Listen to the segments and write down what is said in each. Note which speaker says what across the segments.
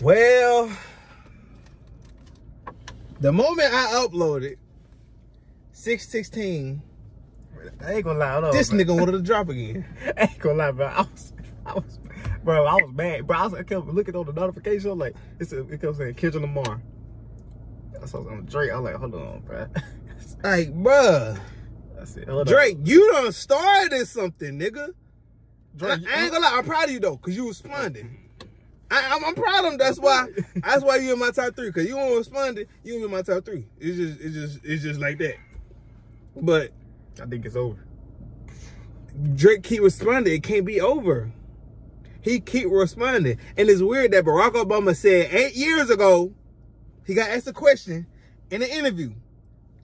Speaker 1: Well, the moment I uploaded 616,
Speaker 2: I ain't gonna lie.
Speaker 1: This
Speaker 2: bro.
Speaker 1: nigga wanted to drop again.
Speaker 2: I ain't gonna lie, bro. I was, I was, bro. I was mad, bro. I, was, I kept looking on the notification. I'm like, it's a, it kept saying Kendrick Lamar. I was on Drake. I'm like, hold on, bro.
Speaker 1: Like, bro.
Speaker 2: I said, hold
Speaker 1: Drake, you done started something, nigga.
Speaker 2: Drake,
Speaker 1: I, I ain't gonna lie, I'm proud of you though, cause you responded. I, I'm, I'm proud of him. That's why. That's why you in my top three. Cause you don't responded, you in my top three. It's just, it's just, it's just like that. But
Speaker 2: I think it's over.
Speaker 1: Drake keep responding. It can't be over. He keep responding, and it's weird that Barack Obama said eight years ago, he got asked a question in an interview.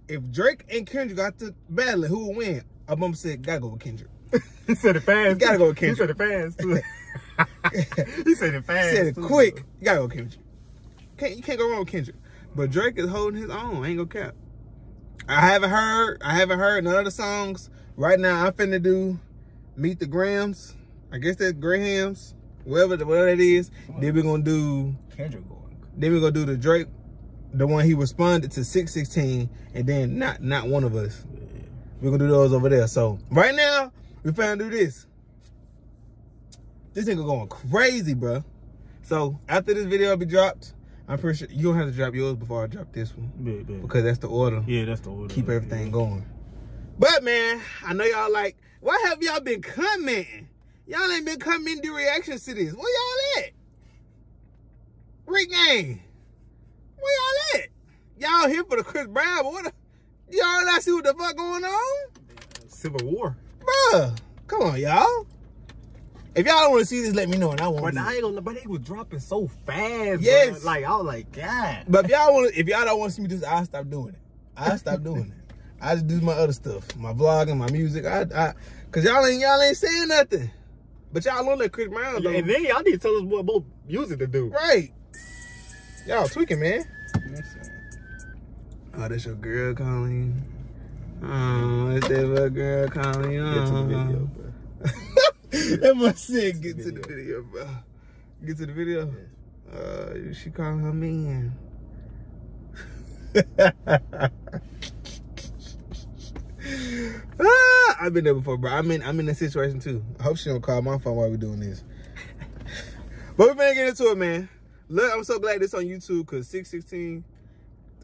Speaker 1: If Drake and Kendrick got to battle, who would win? Obama said, "Gotta go with Kendrick."
Speaker 2: He said it fast.
Speaker 1: You gotta go with
Speaker 2: He said it fast too. he said it
Speaker 1: He
Speaker 2: fast.
Speaker 1: said it
Speaker 2: too,
Speaker 1: quick.
Speaker 2: bro.
Speaker 1: You gotta go Kendrick. Can't you can't go wrong with Kendrick. But Drake is holding his own. I ain't gonna cap. I haven't heard. I haven't heard none of the songs. Right now, I'm finna do Meet the Grams. I guess that's Grahams. Whatever the whatever that is. Then we're gonna do.
Speaker 2: Kendrick going.
Speaker 1: Then we're gonna do the Drake, the one he responded to 616, and then not not one of us. We're gonna do those over there. So right now, we finna do this. This nigga going crazy, bro. So after this video be dropped, I'm pretty sure you don't have to drop yours before I drop this one
Speaker 2: Yeah, yeah.
Speaker 1: because that's the order.
Speaker 2: Yeah, that's the order.
Speaker 1: Keep everything going. But man, I know y'all like. Why have y'all been commenting? Y'all ain't been commenting the reactions to this. Where y'all at? Rick Gang. Where y'all at? Y'all here for the Chris Brown, but what? The, y'all not see what the fuck going on?
Speaker 2: Civil War.
Speaker 1: Bruh, come on, y'all. If y'all don't want to see this, let me know, and I won't.
Speaker 2: But I ain't gonna, but they was dropping so fast.
Speaker 1: Yes.
Speaker 2: Bro. Like I was like, God.
Speaker 1: But if y'all want, if y'all don't want to see me do this, I'll stop doing it. I'll stop doing it. I just do my other stuff, my vlogging, my music. I, I, cause y'all ain't, y'all ain't saying nothing. But y'all know that Chris Brown, though.
Speaker 2: and then y'all need to tell us what more music to do.
Speaker 1: right? Y'all tweaking, man. Oh, that's your girl calling. Oh, that's that little girl calling. you.
Speaker 2: Get to the
Speaker 1: Uh-huh.
Speaker 2: video, bro.
Speaker 1: that must say get to the video, bro. Get to the video. Uh, she calling her man. ah, I've been there before, bro. I'm in. I'm in that situation too. I hope she don't call my phone while we're doing this. but we're gonna get into it, man. Look, I'm so glad this on YouTube because 616.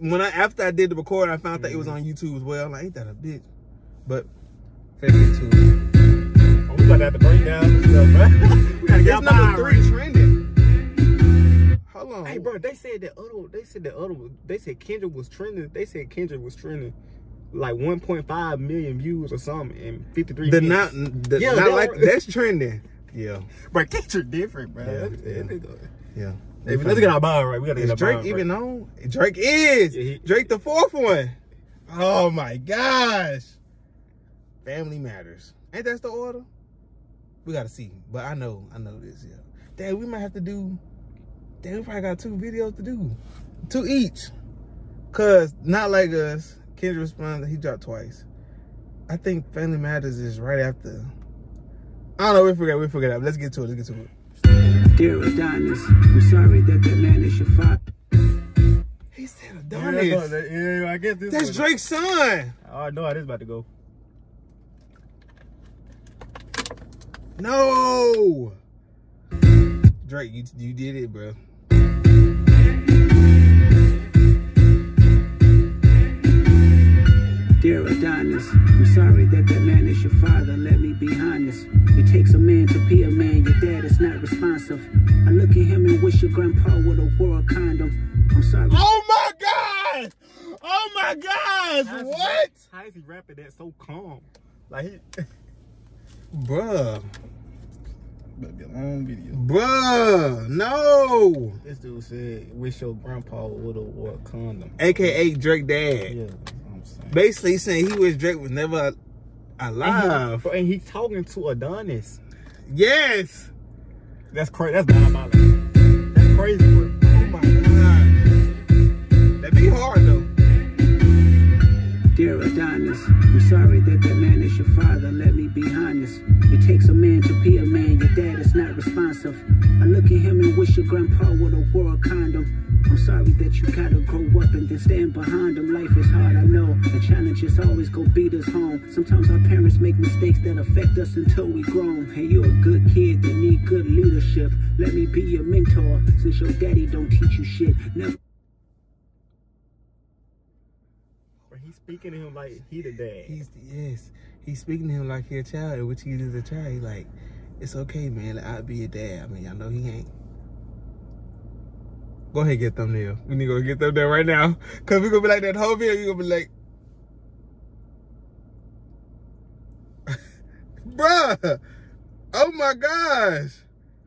Speaker 1: When I after I did the recording, I found that it was on YouTube as well. Like, ain't that a bitch? But finna get to it.
Speaker 2: We about to have to break down stuff, bro. we gotta get
Speaker 1: number three trending. Hold on.
Speaker 2: Hey, bro, they said that other. They said that other. They said Kendrick was trending. They said Kendrick was trending like 1.5 million views or something in 53
Speaker 1: The not, the,
Speaker 2: Yeah,
Speaker 1: not like that's trending. Yeah,
Speaker 2: Bro, Kendrick different, bro.
Speaker 1: Yeah, yeah. yeah.
Speaker 2: Hey, let's get our mind right. We gotta
Speaker 1: Is
Speaker 2: get our
Speaker 1: Drake even
Speaker 2: right.
Speaker 1: on? Drake is.
Speaker 2: Yeah, he-
Speaker 1: Drake the fourth one. Oh my gosh. Family matters. Ain't that the order? We gotta see. But I know, I know this, yeah. Dad, we might have to do Dad, we probably got two videos to do. Two each. Cause not like us, Kendrick responded, he dropped twice. I think Family Matters is right after. I don't know, we forget, we forget it. Let's get to it, let's get to it.
Speaker 3: Dear Adonis, I'm sorry that that man is your father.
Speaker 1: He said
Speaker 2: Yeah,
Speaker 1: Adonis.
Speaker 2: that's what- yeah, I guess this
Speaker 1: That's
Speaker 2: one-
Speaker 1: Drake's son.
Speaker 2: Oh, I know how this about to go.
Speaker 1: No. Drake, you you did it, bro.
Speaker 3: Dear Adonis, I'm sorry that that man is your father. Let me be honest. It takes a man to be a man. Your dad is not responsive. I look at him and wish your grandpa would have wore a condom. I'm sorry.
Speaker 1: Oh my god! Oh my gosh!
Speaker 2: How's he-
Speaker 1: What?
Speaker 2: How is he rapping that so calm? Like he.
Speaker 1: Bruh.
Speaker 2: Better be a long video.
Speaker 1: Bruh. No.
Speaker 2: This dude said, "Wish your grandpa would have wore a condom."
Speaker 1: AKA Drake dad.
Speaker 2: Yeah, that's what I'm saying.
Speaker 1: Basically saying he wish Drake was never alive.
Speaker 2: and he's talking to Adonis.
Speaker 1: Yes.
Speaker 2: That's crazy. That's diabolical. That's crazy. Bro.
Speaker 1: Oh my god. That'd be hard though.
Speaker 3: Dear Adonis, I'm sorry that that man is your father. Let me be honest. It takes a man to be a man. Your dad is not responsive. I look at him and wish your grandpa would have wore a condom. I'm sorry that you gotta grow up and then stand behind them. Life is hard, I know. The challenges always go beat us home. Sometimes our parents make mistakes that affect us until we grown. Hey, you're a good kid that need good leadership. Let me be your mentor since your daddy don't teach you shit. Never
Speaker 2: Bro, he's speaking to him like he the dad.
Speaker 1: He's the, yes. He's speaking to him like he a child, which he is a child. He like, it's okay, man. I'll be a dad. I mean, I know he ain't. Go ahead, get thumbnail. We need to go get thumbnail right now, cause we gonna be like that whole video. We gonna be like, bruh. Oh my gosh.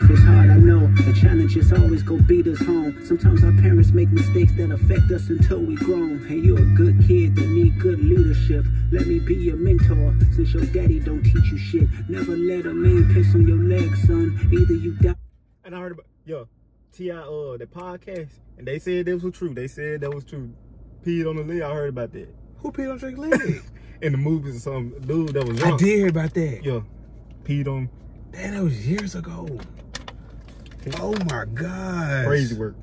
Speaker 3: It's hard, I know. The challenges always go beat us home. Sometimes our parents make mistakes that affect us until we grown. Hey, you're a good kid that need good leadership. Let me be your mentor since your daddy don't teach you shit. Never let a man piss on your leg, son. Either you die.
Speaker 2: And I heard about yo, Ti uh the podcast, and they said this was true. They said that was true. Peed on the lid. I heard about that
Speaker 1: Who peed on Drake's leg?
Speaker 2: in the movies. Or some dude that was
Speaker 1: I did hear about that.
Speaker 2: Yo, peed on.
Speaker 1: Damn, that was years ago. Oh my god.
Speaker 2: Crazy work.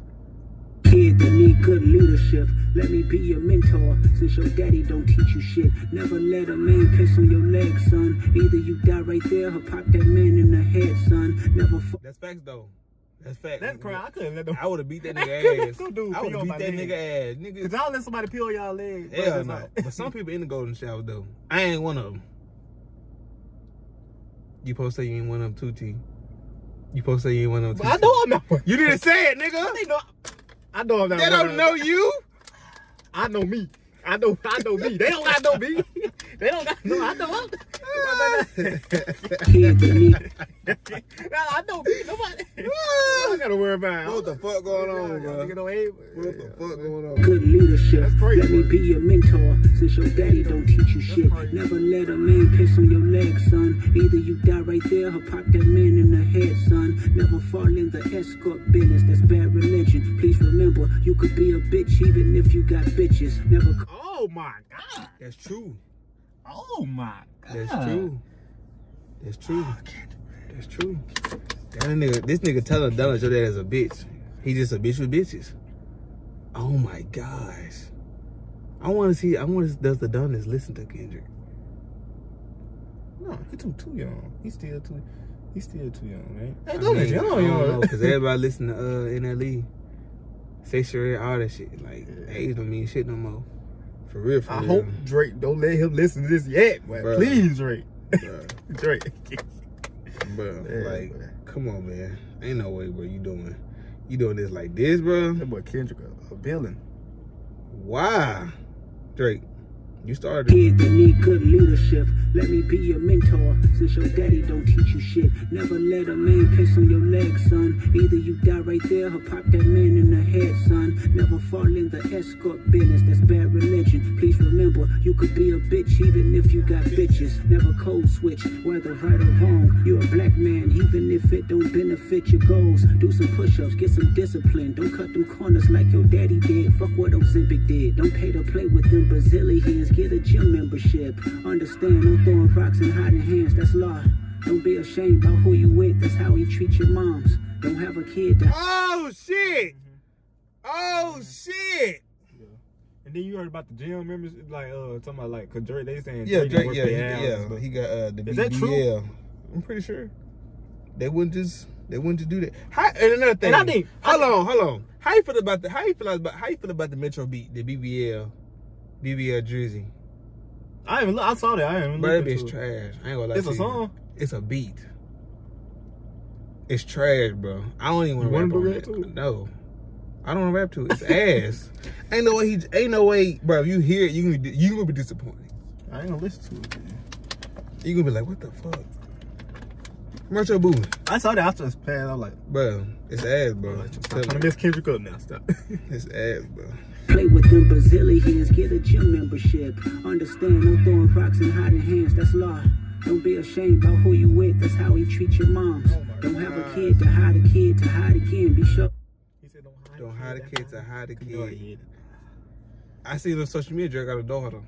Speaker 3: Kid that need good leadership. Let me be your mentor since your daddy don't teach you shit. Never let a man piss on your leg, son. Either you die right there or pop that man in the head, son. Never.
Speaker 1: That's facts though. That's facts.
Speaker 2: That's crazy. I couldn't let them.
Speaker 1: I would have beat that nigga ass.
Speaker 2: let dude
Speaker 1: I would
Speaker 2: pee
Speaker 1: have
Speaker 2: on
Speaker 1: beat
Speaker 2: my
Speaker 1: that
Speaker 2: leg.
Speaker 1: nigga ass. Nigga.
Speaker 2: Cause y'all let somebody pee on y'all legs. bro,
Speaker 1: Hell no.
Speaker 2: not-
Speaker 1: But some people in the golden shower though. I ain't one of them. You supposed to say you ain't one of them too, T. You supposed to say you ain't one of them
Speaker 2: I know I'm not one.
Speaker 1: You didn't say it, nigga.
Speaker 2: They know. I know I'm not.
Speaker 1: They don't know you.
Speaker 2: I know me. I know. I know me. They don't got know me. They don't got no. I know. I'm,
Speaker 3: Kid that need.
Speaker 2: I know. Nobody. I gotta worry about.
Speaker 1: What the fuck going on,
Speaker 2: Nigga
Speaker 1: bro?
Speaker 2: don't hate-
Speaker 1: What the fuck going on?
Speaker 3: Good leadership.
Speaker 2: That's crazy,
Speaker 3: Let me be your mentor since your daddy don't teach you shit. Never let a man piss on your leg, son. Either you die right there or pop that man in the head, son. Never fall in the escort business. That's bad religion. Please remember, you could be a bitch even if you got bitches. Never.
Speaker 2: Oh my god.
Speaker 1: That's true.
Speaker 2: Oh my god.
Speaker 1: That's true. That's true. That's true. That nigga, this nigga telling Donald your dad is a bitch. He just a bitch with bitches. Oh my gosh. I want to see. I want to. Does the Dunners listen to Kendrick?
Speaker 2: No, he too too young. He's still too. He's still too young, man. Hey,
Speaker 1: mean,
Speaker 2: young,
Speaker 1: I don't know because everybody listen to uh, NLE, Say sexual all that shit. Like
Speaker 2: Yeah.
Speaker 1: age don't mean shit no more. For real. For
Speaker 2: I
Speaker 1: real.
Speaker 2: hope Drake don't let him listen to this yet, man.
Speaker 1: Bruh.
Speaker 2: Please, Drake.
Speaker 1: Bruh.
Speaker 2: Drake.
Speaker 1: Bro, like,
Speaker 2: bruh.
Speaker 1: come on, man. Ain't no way, bro. You doing, you doing this like this, bro?
Speaker 2: That boy Kendrick a, a villain.
Speaker 1: Why, Drake? You started. it.
Speaker 3: Kid that need good leadership. Let me be your mentor since your daddy don't teach you shit. Never let a man piss on your leg, son. Either you die right there or pop that man in the head, son. Never fall in the escort business. That's bad religion. Please remember, you could be a bitch even if you got bitches. Never code switch, whether right or wrong. You're a black man, even if it don't benefit your goals. Do some push-ups, get some discipline. Don't cut them corners like your daddy did. Fuck what Ozempic did. Don't pay to play with them Brazilians. Get a gym membership. Understand, no throwing rocks and hiding hands. That's law. Don't be ashamed about who you with. That's how he treat your moms. Don't have a kid that
Speaker 1: Oh shit! Oh shit!
Speaker 2: And then you heard about the gym members, like uh, talking about like, cause Drake, they saying
Speaker 1: Yeah,
Speaker 2: Drake,
Speaker 1: Drake.
Speaker 2: work
Speaker 1: Yeah,
Speaker 2: for
Speaker 1: he, yeah.
Speaker 2: stuff.
Speaker 1: He got uh, the
Speaker 2: Is that true?
Speaker 1: BBL. I'm pretty sure. They wouldn't just. They wouldn't just do that. How, and another thing.
Speaker 2: And I think- I
Speaker 1: on, hold on. How you feel about the? How you feel about? How you feel about the Metro beat, the BBL, BBL Drizzy?
Speaker 2: I even look, I saw that. I even
Speaker 1: Bro, that bitch trash. I ain't gonna lie.
Speaker 2: It's a
Speaker 1: you.
Speaker 2: song.
Speaker 1: It's a beat. It's trash, bro. I don't even want to rap on
Speaker 2: rap
Speaker 1: it.
Speaker 2: to it?
Speaker 1: No, I don't want to rap to it. It's ass. ain't no way. He, ain't no way, bro. If you hear it, you gonna be, you gonna be disappointed.
Speaker 2: I ain't gonna listen to it. Man.
Speaker 1: You gonna be like, what the fuck? Metro Boomin,
Speaker 2: I saw that after this pass. I'm like,
Speaker 1: bro. It's ass, bro. I'm
Speaker 2: I'm gonna miss Kendrick up now. Stop.
Speaker 1: It's ass, bro.
Speaker 3: Play with them Brazilians, get a gym membership. Understand, no throwing rocks and hiding hands, that's law. Don't be ashamed about who you with, that's how he treat your moms.
Speaker 2: Oh
Speaker 3: don't have a kid to hide a kid to hide again. Be sure
Speaker 2: he said, don't hide,
Speaker 1: Don't hide a kid to hide a
Speaker 2: You
Speaker 1: kid.
Speaker 2: he hid it.
Speaker 1: I see it on social media. Drake got a daughter.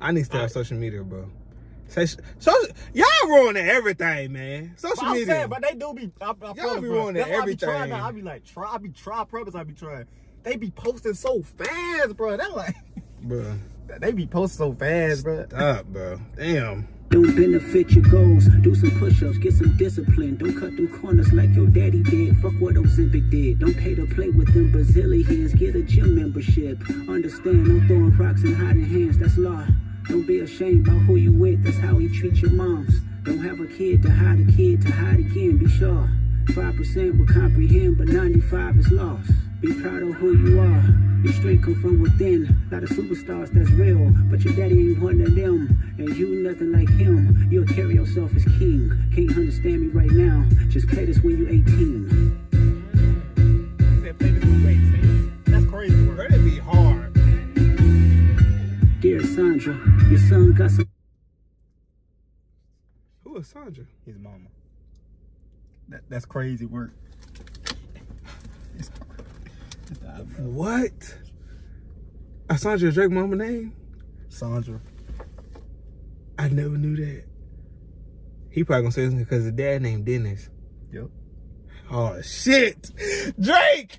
Speaker 1: I need to stay on social media, bro. Say, so, y'all ruining everything, man. Social
Speaker 2: But
Speaker 1: media.
Speaker 2: saying, but they do be. I, I promise,
Speaker 1: be
Speaker 2: bro.
Speaker 1: ruining
Speaker 2: That's why I be trying. I be like, try. I be try. I promise. I be trying. They be posting so fast, bro. They like,
Speaker 1: bro.
Speaker 2: they be posting so fast, bro.
Speaker 1: Stop, bro. Damn.
Speaker 3: Don't benefit your goals. Do some push-ups, get some discipline. Don't cut them corners like your daddy did. Fuck what Ozempic did. Don't pay to play with them Brazilians. Get a gym membership. Understand, no throwing rocks and hiding hands. That's law. Don't be ashamed about who you with. That's how he treats your moms. Don't have a kid to hide a kid to hide again. Be sure. 5% will comprehend, but 95 is lost. Be proud of who you are. Your strength come from within. Lot of superstars that's real, but your daddy ain't one of them. And you nothing like him. You'll carry yourself as king. Can't understand me right now. Just play this when you 18.
Speaker 2: Said, play this with weight, see? That's crazy work.
Speaker 1: Bro, that'd be hard.
Speaker 3: Dear Sandra, your son got some
Speaker 1: Who is Sandra?
Speaker 2: His mama. That, that's crazy work.
Speaker 1: What? Is Sandra Drake mama name?
Speaker 2: Sandra.
Speaker 1: I never knew that. He probably gonna say this because his dad named Dennis.
Speaker 2: Yep.
Speaker 1: Oh shit! Drake!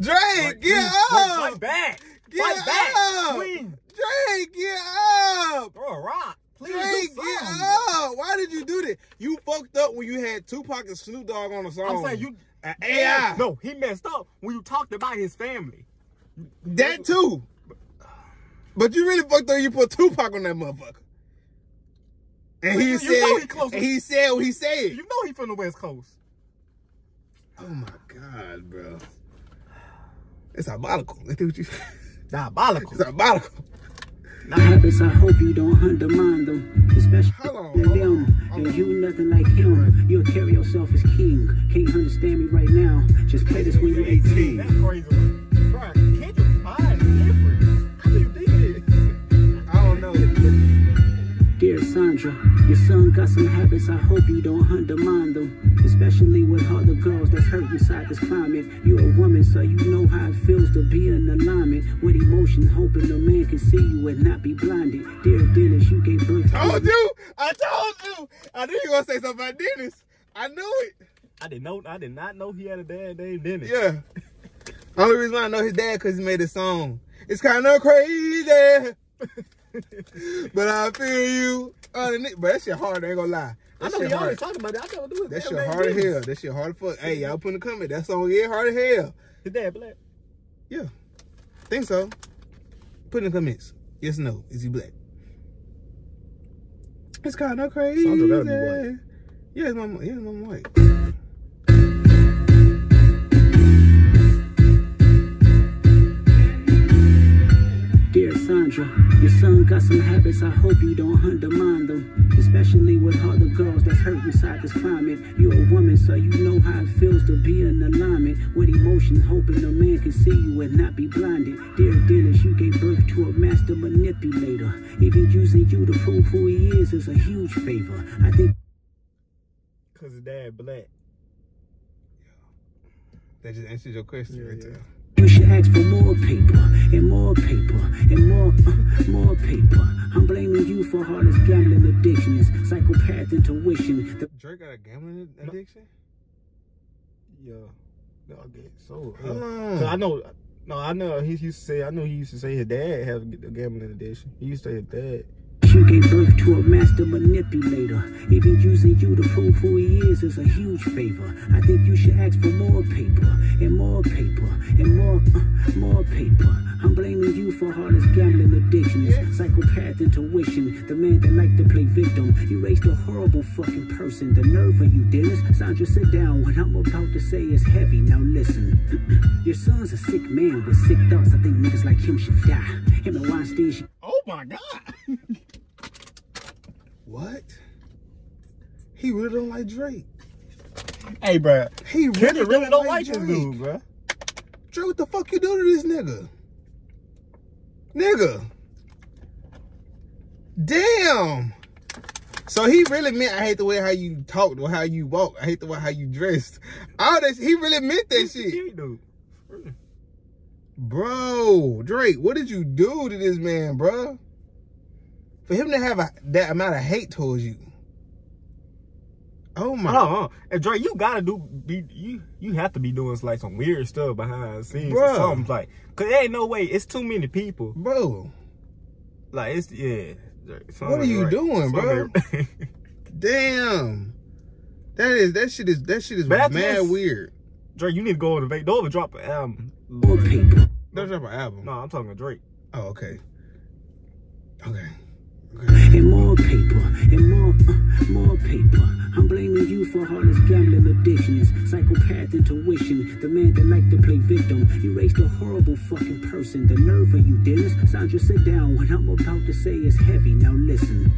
Speaker 1: Drake, get up!
Speaker 2: Fight back.
Speaker 1: Get
Speaker 2: Fight back.
Speaker 1: up!
Speaker 2: Swing.
Speaker 1: Drake, get up!
Speaker 2: Throw a rock. Please
Speaker 1: Drake,
Speaker 2: do
Speaker 1: get up! Why did you do that? You fucked up when you had Tupac and Snoop Dogg on the song.
Speaker 2: I'm saying you.
Speaker 1: An AI.
Speaker 2: No, he messed up when you talked about his family.
Speaker 1: That too. But you really fucked up. You put Tupac on that motherfucker. And he
Speaker 2: you- you
Speaker 1: said,
Speaker 2: know he
Speaker 1: and he said what he said.
Speaker 2: You know he from the West Coast.
Speaker 1: Oh my god, bro. It's diabolical. That's what you.
Speaker 2: Diabolical.
Speaker 1: It's diabolical.
Speaker 3: Habits. I hope you don't undermine them, especially
Speaker 1: Hold on,
Speaker 3: than
Speaker 1: hold
Speaker 3: them.
Speaker 1: on,
Speaker 3: And you nothing like him. You'll carry yourself as king. Can't understand me right now. Just play this when you're 18.
Speaker 2: That's crazy. Bro, Kendrick Fine
Speaker 3: Dear Sandra, your son got some habits. I hope you don't undermine them, especially with all the girls that's hurt inside this climate. You're a woman, so you know how it feels to be in alignment with emotion, hoping a man can see you and not be blinded. Dear Dennis, you gave birth to
Speaker 1: Told you. I told you. I knew you were gonna say something about Dennis. I knew it.
Speaker 2: I didn't know. I did not know he had a dad named Dennis.
Speaker 1: Yeah. Only reason why I know his dad because he made a song. It's kind of crazy, but I feel you uh, underneath. But that shit hard. I ain't gonna lie.
Speaker 2: I know y'all always talking about it. I never do it.
Speaker 1: That shit hard as hell. That shit hard as fuck. Hey, y'all put in the comment. That song is hard as hell.
Speaker 2: Is that black.
Speaker 1: Yeah. Think so. Put in the comments. Yes or no. Is he black? It's kind of crazy.
Speaker 2: Sandra gotta be white.
Speaker 1: Yeah, his mama, yeah, mama white.
Speaker 3: Dear Sandra, your son got some habits. I hope you don't undermine them, especially with all the girls that's hurt inside this climate. You're a woman, so you know how it feels to be in alignment with emotion, hoping a man can see you and not be blinded. Dear Dennis, you gave birth to a master manipulator. Even using you to prove who he is is a huge favor. I think
Speaker 2: Cause his dad black.
Speaker 1: That just answers your question
Speaker 2: Yeah,
Speaker 1: right
Speaker 2: yeah.
Speaker 1: there.
Speaker 3: You ask for more paper and more paper and more, uh, more paper. I'm blaming you for all his gambling addictions, psychopath intuition. The
Speaker 1: Drake got a gambling addiction?
Speaker 2: Yeah. No, okay. So uh,
Speaker 1: long?
Speaker 2: 'cause I know. No, I know. He used to say. I know he used to say his dad had a gambling addiction. He used to say his dad.
Speaker 3: You gave birth to a master manipulator. Even using you to prove who he is is a huge favor. I think you should ask for more paper and more paper and more, uh, more paper. I'm blaming you for his gambling addictions, psychopath intuition, the man that liked to play victim. You raised a horrible fucking person. The nerve of you, Dennis. Sandra, sit down. What I'm about to say is heavy. Now listen. Your son's a sick man with sick thoughts. I think niggas like him should die. Him and Weinstein should
Speaker 2: Oh my god.
Speaker 1: What? He really don't like Drake.
Speaker 2: hey, bro.
Speaker 1: He really,
Speaker 2: Kendrick really don't
Speaker 1: like
Speaker 2: like this dude, bro.
Speaker 1: Drake, what the fuck you do to this nigga? Nigga. Damn. So he really meant I hate the way how you talked or how you walk. I hate the way how you dressed. All that he really meant that shit. Bro, Drake, what did you do to this man, bro? For him to have a, that amount of hate towards you. Oh my!
Speaker 2: Oh, and Drake, you gotta do be you you have to be doing like some weird stuff behind the scenes
Speaker 1: Bruh.
Speaker 2: or something like, cause there ain't no way it's too many people.
Speaker 1: bro.
Speaker 2: Like it's yeah. Drake,
Speaker 1: What are you
Speaker 2: right.
Speaker 1: doing, bro? Damn. That is that shit is that shit is
Speaker 2: But that's
Speaker 1: mad weird.
Speaker 2: Drake, you need to go over the vape. Don't ever drop an album.
Speaker 1: Don't drop an album.
Speaker 2: No, I'm talking to Drake.
Speaker 1: Oh, okay. Okay.
Speaker 3: And more paper, and more, uh, more paper. I'm blaming you for all his gambling addictions, psychopath intuition, the man that liked to play victim. You raised a horrible fucking person. The nerve of you, Dennis. Sandra, sit down. What I'm about to say is heavy. Now listen.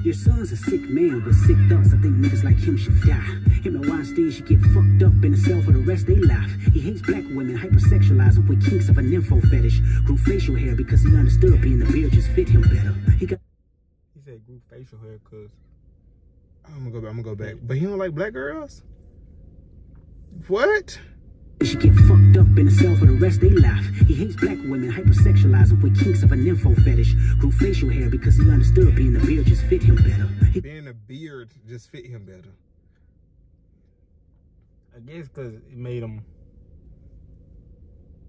Speaker 3: Your son's a sick man with sick thoughts. I think niggas like him should die. Him and Weinstein should get fucked up in a cell for the rest of their life. He hates black women, hypersexualize them with kinks of an info fetish. Grew facial hair because he understood being the beard just fit him better. He got
Speaker 2: facial hair cause
Speaker 1: I'm gonna go back. I'm gonna go back. But he don't like black girls. What?
Speaker 3: She get fucked up in a cell for the rest of their life. He hates black women, hypersexualize them with kinks of an info fetish. Grew facial hair because he understood being a beard just fit him better. He
Speaker 1: Being a beard just fit him better.
Speaker 2: I guess cause it made him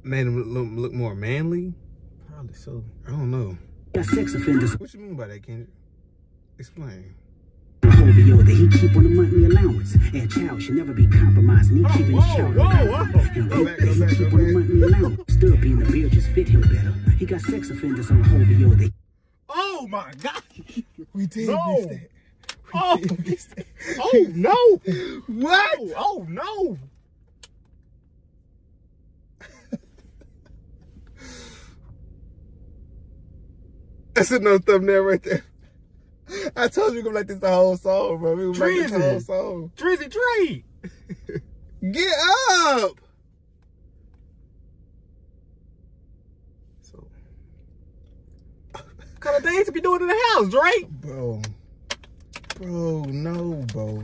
Speaker 1: Made him look, look more manly.
Speaker 2: probably so.
Speaker 1: I don't know.
Speaker 3: got sex offenders
Speaker 1: What you mean by that, Kendrick? Explain.
Speaker 3: on OVO that he keep on a monthly allowance. And a child should never be compromised, and he oh, keeping his child
Speaker 2: whoa,
Speaker 3: around.
Speaker 2: whoa.
Speaker 3: And
Speaker 1: Go back,
Speaker 3: that he
Speaker 1: back,
Speaker 3: keep on a
Speaker 1: back.
Speaker 3: monthly allowance. Still being the beard just fit him better. He got sex offenders on OVO that
Speaker 2: Oh my god!
Speaker 1: We did
Speaker 2: No. Oh.
Speaker 1: miss that.
Speaker 2: Oh,
Speaker 1: miss that.
Speaker 2: oh no!
Speaker 1: What?
Speaker 2: Oh, oh no!
Speaker 1: That's enough thumbnail right there. I told you we gonna like this the whole song, bro. We gonna like this the whole song.
Speaker 2: Drizzy Drake!
Speaker 1: Get up!
Speaker 2: So, what kind of things to be doing in the house, Drake?
Speaker 1: Bro. Bro, no, bro.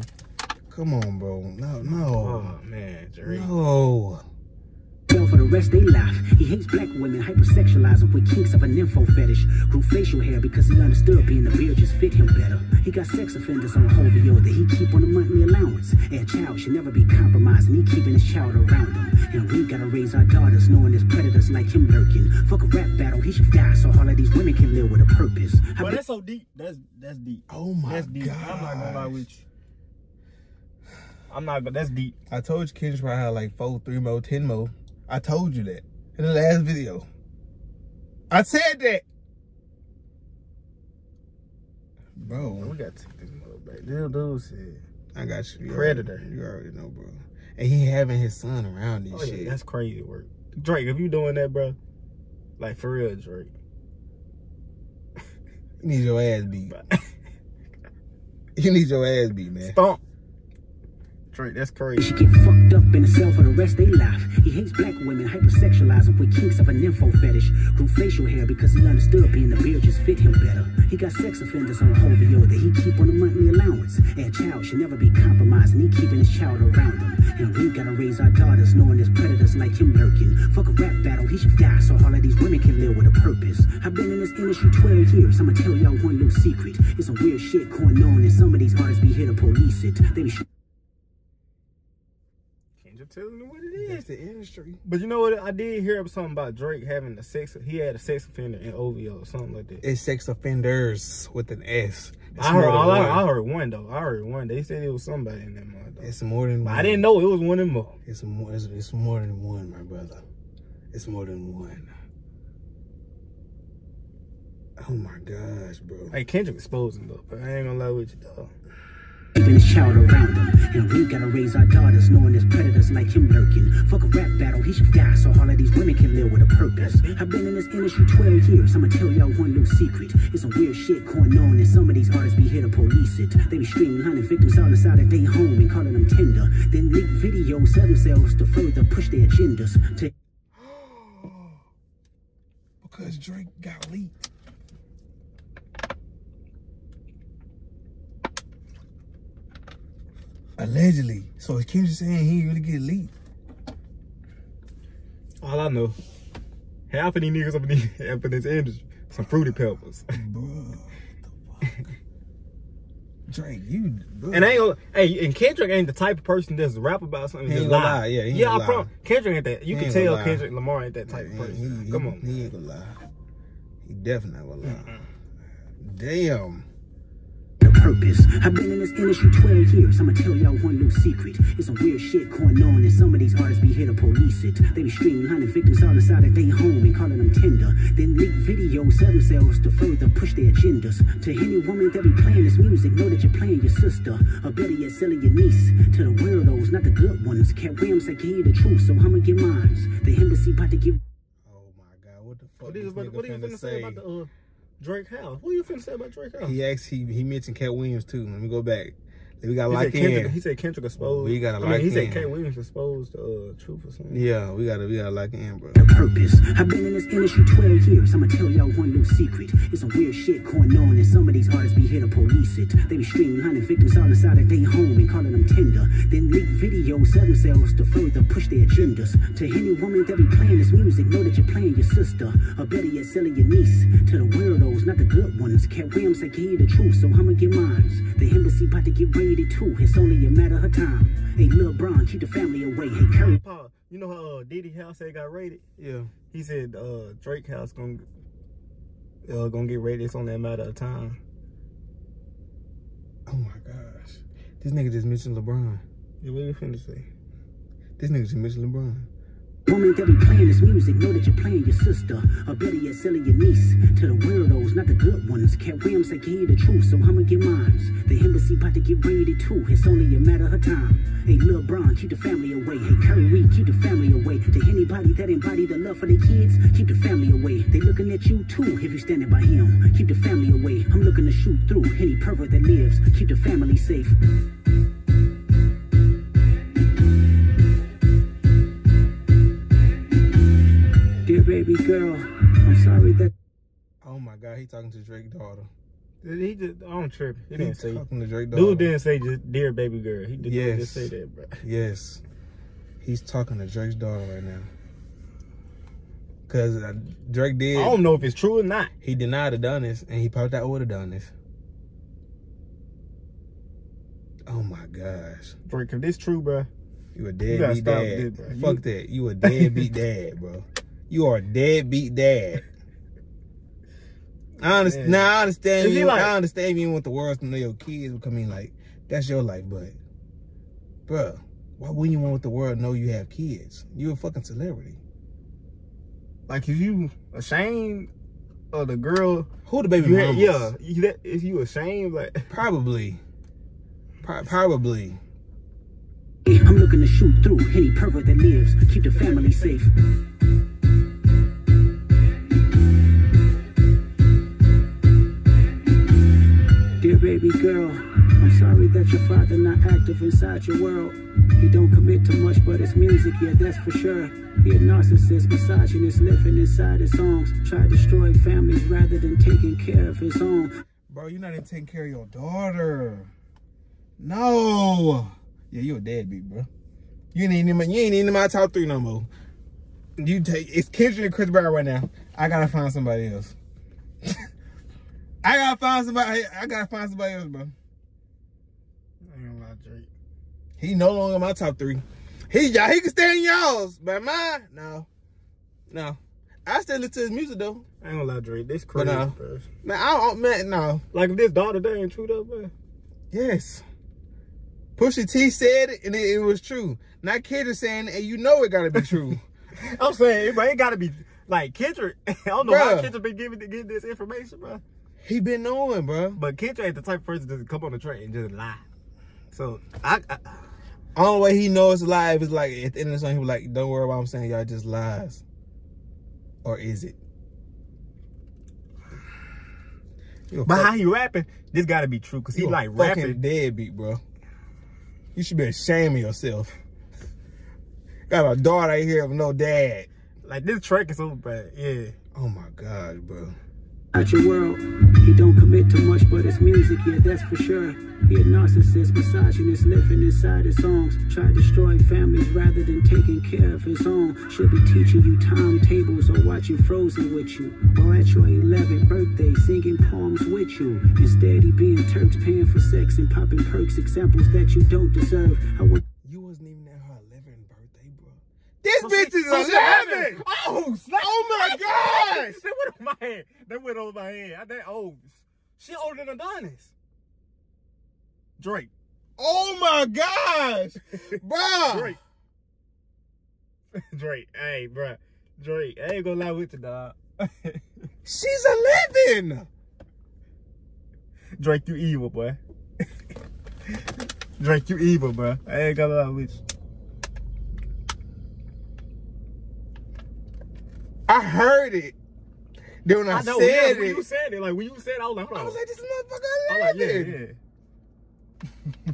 Speaker 1: Come on, bro. No, no.
Speaker 2: Oh man, Drake.
Speaker 1: No.
Speaker 3: Hell for the rest of their life. He hates black women, hypersexualize them with kinks of an info fetish. Grew facial hair because he understood being the beard just fit him better. He got sex offenders on OVO that he keep on a monthly allowance. And a child should never be compromised, and he keeping his child around him. And we gotta raise our daughters knowing there's predators like him lurking. Fuck a rap battle, he should die so all of these women can live with a purpose. I
Speaker 2: But
Speaker 3: bet-
Speaker 2: that's so deep. That's that's deep.
Speaker 1: Oh my
Speaker 2: That's deep.
Speaker 1: god.
Speaker 2: I'm not gonna lie with you. I'm not gonna. That's deep.
Speaker 1: I told you Kendrick probably had like four, three more, ten more. I told you that in the last video. I said that. Bro,
Speaker 2: We gotta take this mother back. Little dude said.
Speaker 1: I got you. You
Speaker 2: Predator.
Speaker 1: Already, you already know, bro. And he having his son around this
Speaker 2: Oh, yeah,
Speaker 1: shit.
Speaker 2: that's crazy work. Drake, if you doing that, bro, like for real, Drake.
Speaker 1: You need your ass beat. You need your ass beat, man.
Speaker 2: Stomp. Drake, that's crazy.
Speaker 3: She get fucked up in a cell for the rest their life. He hates black women, hypersexualize them with kinks of an info fetish. Grew facial hair because he understood being the beard just fit him better. He got sex offenders on OVO that he keep on a monthly allowance. A child should never be compromised, and he keeping his child around him. And we gotta raise our daughters knowing there's predators like him lurking. Fuck a rap battle, he should die so all of these women can live with a purpose. I've been in this industry 12 years, I'ma tell y'all one little secret. It's some weird shit going on, and some of these artists be here to police it. They be
Speaker 2: Kendrick telling you what it
Speaker 1: That's the industry.
Speaker 2: But you know what? I did hear something about Drake having a sex. He had a sex offender in OVO or something like that.
Speaker 1: It's sex offenders with an S. It's
Speaker 2: I heard, all I,
Speaker 1: one.
Speaker 2: I heard one though. I heard one. They said it was somebody in that mother.
Speaker 1: It's more than one.
Speaker 2: I didn't know it was one of them. all.
Speaker 1: It's more. It's, it's more than one, my brother. It's more than one. Oh my gosh, bro.
Speaker 2: Hey, Kendrick exposing though, but I ain't gonna lie with you, dog.
Speaker 3: His child around him. And we gotta raise our daughters knowing there's predators like him lurking. Fuck a rap battle, he should die so all of these women can live with a purpose. I've been in this industry 12 years, I'ma tell y'all one little secret. It's some weird shit going on, and some of these artists be here to police it. They be streaming hunting victims all inside of their home and calling them tender. Then leak videos of themselves to further push their agendas. To
Speaker 1: Because Drake got leaked. Allegedly. So is Kendrick saying he didn't really get leaked?
Speaker 2: All I know, half of these niggas up in, these, up in this industry, some fruity peppers.
Speaker 1: Bruh. Drake, you. Bro.
Speaker 2: And I ain't gonna, hey, and Kendrick ain't the type of person that's rap about something
Speaker 1: He ain't gonna
Speaker 2: lie.
Speaker 1: lie, yeah, he
Speaker 2: yeah,
Speaker 1: gonna
Speaker 2: I pro-
Speaker 1: lie.
Speaker 2: Kendrick ain't that. You
Speaker 1: He
Speaker 2: can tell. Kendrick Lamar ain't that type of
Speaker 1: He-
Speaker 2: person.
Speaker 1: he-
Speaker 2: Come
Speaker 1: he-
Speaker 2: on.
Speaker 1: He ain't gonna lie. He definitely not gonna lie. Damn.
Speaker 3: The purpose. I've been in this industry 12 years. I'ma tell y'all one new secret. It's some weird shit going on, and some of these artists be here to police it. They be streamlining victims all inside of their home and calling them tender. Then leak videos of themselves to further push their agendas. To any woman that be playing this music, know that you're playing your sister. Or better yet, selling your niece. To the weirdos, not the good ones. Katt Williams, I give you the truth, so I'ma get mine. The embassy about to get
Speaker 1: Oh my god, what the fuck?
Speaker 2: What are you,
Speaker 1: this
Speaker 2: what, what are you
Speaker 1: finna
Speaker 2: finna say about the uh, Drake house? What you finna say about Drake house?
Speaker 1: He actually he mentioned Katt Williams too. Let me go back. We got
Speaker 2: He
Speaker 1: lock
Speaker 2: said, Kendrick,
Speaker 1: in.
Speaker 2: he said Kendrick exposed.
Speaker 1: We gotta
Speaker 2: I mean,
Speaker 1: lock
Speaker 2: he said
Speaker 1: in.
Speaker 2: K. Williams exposed the uh, truth or something.
Speaker 1: Yeah, we gotta we gotta lock in, bro.
Speaker 3: the purpose. I've been in this industry 12 years. I'ma tell y'all one little secret. It's some weird shit going on, and some of these artists be here to police it. They be streamlining victims all inside of their home and calling them tender. Then leak videos of themselves to further push their agendas. To any woman that be playing this music, know that you're playing your sister. Or better yet, selling your niece. To the weirdos, not the good ones. Katt Williams, I give you the truth, so I'ma get mines. The embassy about to get raided too. It's only a matter of time. Hey, LeBron, keep the family away. Hey, Curry.
Speaker 2: Paul, you know how uh, Diddy house had got raided?
Speaker 1: Yeah.
Speaker 2: He said uh, Drake house gonna uh, gonna get raided. It's only a matter of time.
Speaker 1: Oh my gosh. This nigga just mentioned LeBron.
Speaker 2: Yeah, what you finna say?
Speaker 1: This nigga just mentioned LeBron.
Speaker 3: Woman that be playing this music, know that you're playing your sister. Or better yet, selling your niece. To the weirdos, not the good ones. Katt Williams, I give you the truth, so I'ma get mines. The embassy about to get raided too. It's only a matter of time. Hey, LeBron, keep the family away. Hey, Reed, keep the family away. To anybody that embody the love for their kids, keep the family away. They looking at you too if you standing by him. Keep the family away. I'm looking to shoot through any pervert that lives. Keep the family safe. Baby girl, I'm sorry that.
Speaker 1: Oh my god, he talking to Drake's daughter.
Speaker 2: He just I don't trip. He
Speaker 1: He
Speaker 2: didn't say.
Speaker 1: talking to Drake daughter.
Speaker 2: Dude didn't say just dear baby girl. He did not
Speaker 1: Yes.
Speaker 2: just say that, bro.
Speaker 1: Yes. He's talking to Drake's daughter right now. Cause uh, Drake did.
Speaker 2: I don't know if it's true or not.
Speaker 1: He denied the done this, and he popped out with the done this. Oh my gosh.
Speaker 2: Drake, if this true, bro.
Speaker 1: You a deadbeat dad.
Speaker 2: this.
Speaker 1: Fuck
Speaker 2: You-
Speaker 1: that. You a deadbeat dad, bro. You are a deadbeat dad. I understand.
Speaker 2: Man.
Speaker 1: Now I understand. You,
Speaker 2: like-
Speaker 1: I understand you want the world to know your kids becoming like that's your life, but, bro, why wouldn't you want the world to know you have kids? You're a fucking celebrity.
Speaker 2: Like, if you ashamed of the girl,
Speaker 1: Who the baby
Speaker 2: you
Speaker 1: mama?
Speaker 2: had, yeah, you, that, if you ashamed, like,
Speaker 1: Probably. Pro- probably.
Speaker 3: I'm looking to shoot through any pervert that lives. Keep the family safe. Baby girl, I'm sorry that your father not active inside your world. He don't commit to much, but it's music, yeah, that's for sure. He a narcissist, misogynist, living inside his songs. Try to destroy families rather than taking care of his own.
Speaker 1: Bro, you're not even taking care of your daughter. No. Yeah, you a deadbeat, bro. You ain't even you ain't even in my top three no more. You take it's Kendrick and Chris Brown right now. I gotta find somebody else. I gotta find somebody. I gotta find somebody else, bro.
Speaker 2: I ain't gonna lie, Drake.
Speaker 1: He no longer my top three. He y'all he can stay in y'all's, but mine, no, no. I still listen to his music though.
Speaker 2: I ain't gonna lie, Drake. This
Speaker 1: But
Speaker 2: crazy,
Speaker 1: no.
Speaker 2: bro.
Speaker 1: Man, I don't man, no.
Speaker 2: Like, if this daughter day ain't true, though, man.
Speaker 1: Yes. Pusha T said it and it, it was true. Not Kendrick saying it and you know it gotta be true.
Speaker 2: I'm saying, but it gotta be, like, Kendrick. I don't know
Speaker 1: Bruh.
Speaker 2: Kendrick been giving, to get this information, bro.
Speaker 1: He been knowing, bro.
Speaker 2: But Kendrick ain't the type of person to come on the train and just lie. So, I, I
Speaker 1: Only way he knows it's live is like at the end of the song, he was like, Don't worry about what I'm saying, y'all just lies. Or is it? You
Speaker 2: but
Speaker 1: fuck-
Speaker 2: how he rapping, this gotta be true, because he
Speaker 1: you
Speaker 2: like rapping.
Speaker 1: deadbeat, bro. You should be ashamed of yourself. Got a daughter here with no dad.
Speaker 2: Like, this track is so bad, yeah.
Speaker 1: Oh my god, bro.
Speaker 3: Out your world. He don't commit to much, but it's music, yeah, that's for sure. He a narcissist, misogynist, living inside his songs. Try destroying families rather than taking care of his own. Should be teaching you timetables or watching Frozen with you. Or at your 11th birthday, singing poems with you. Instead, he being Turks, paying for sex and popping Percs, examples that you don't deserve. I want
Speaker 1: You wasn't even at her 11th birthday, bro. This
Speaker 2: So
Speaker 1: bitch
Speaker 2: she-
Speaker 1: is
Speaker 2: so she
Speaker 1: 11.
Speaker 2: Oh, snap.
Speaker 1: Oh my gosh.
Speaker 2: That went over my head. They went over my head. I, that, old. Oh, she older than Adonis. Drake.
Speaker 1: Oh my gosh. Bro.
Speaker 2: Drake. Drake. Hey, bruh. Drake. I ain't gonna lie with you, dog.
Speaker 1: She's 11.
Speaker 2: Drake, you evil, boy. Drake, you evil, bruh. I ain't gonna lie with you.
Speaker 1: I heard it. Then when I,
Speaker 2: I know,
Speaker 1: said
Speaker 2: yeah,
Speaker 1: it,
Speaker 2: when you said it, like when you said it, I was like,
Speaker 1: I was like, this
Speaker 2: I
Speaker 1: motherfucker
Speaker 2: was like,
Speaker 1: 11.
Speaker 2: yeah, yeah.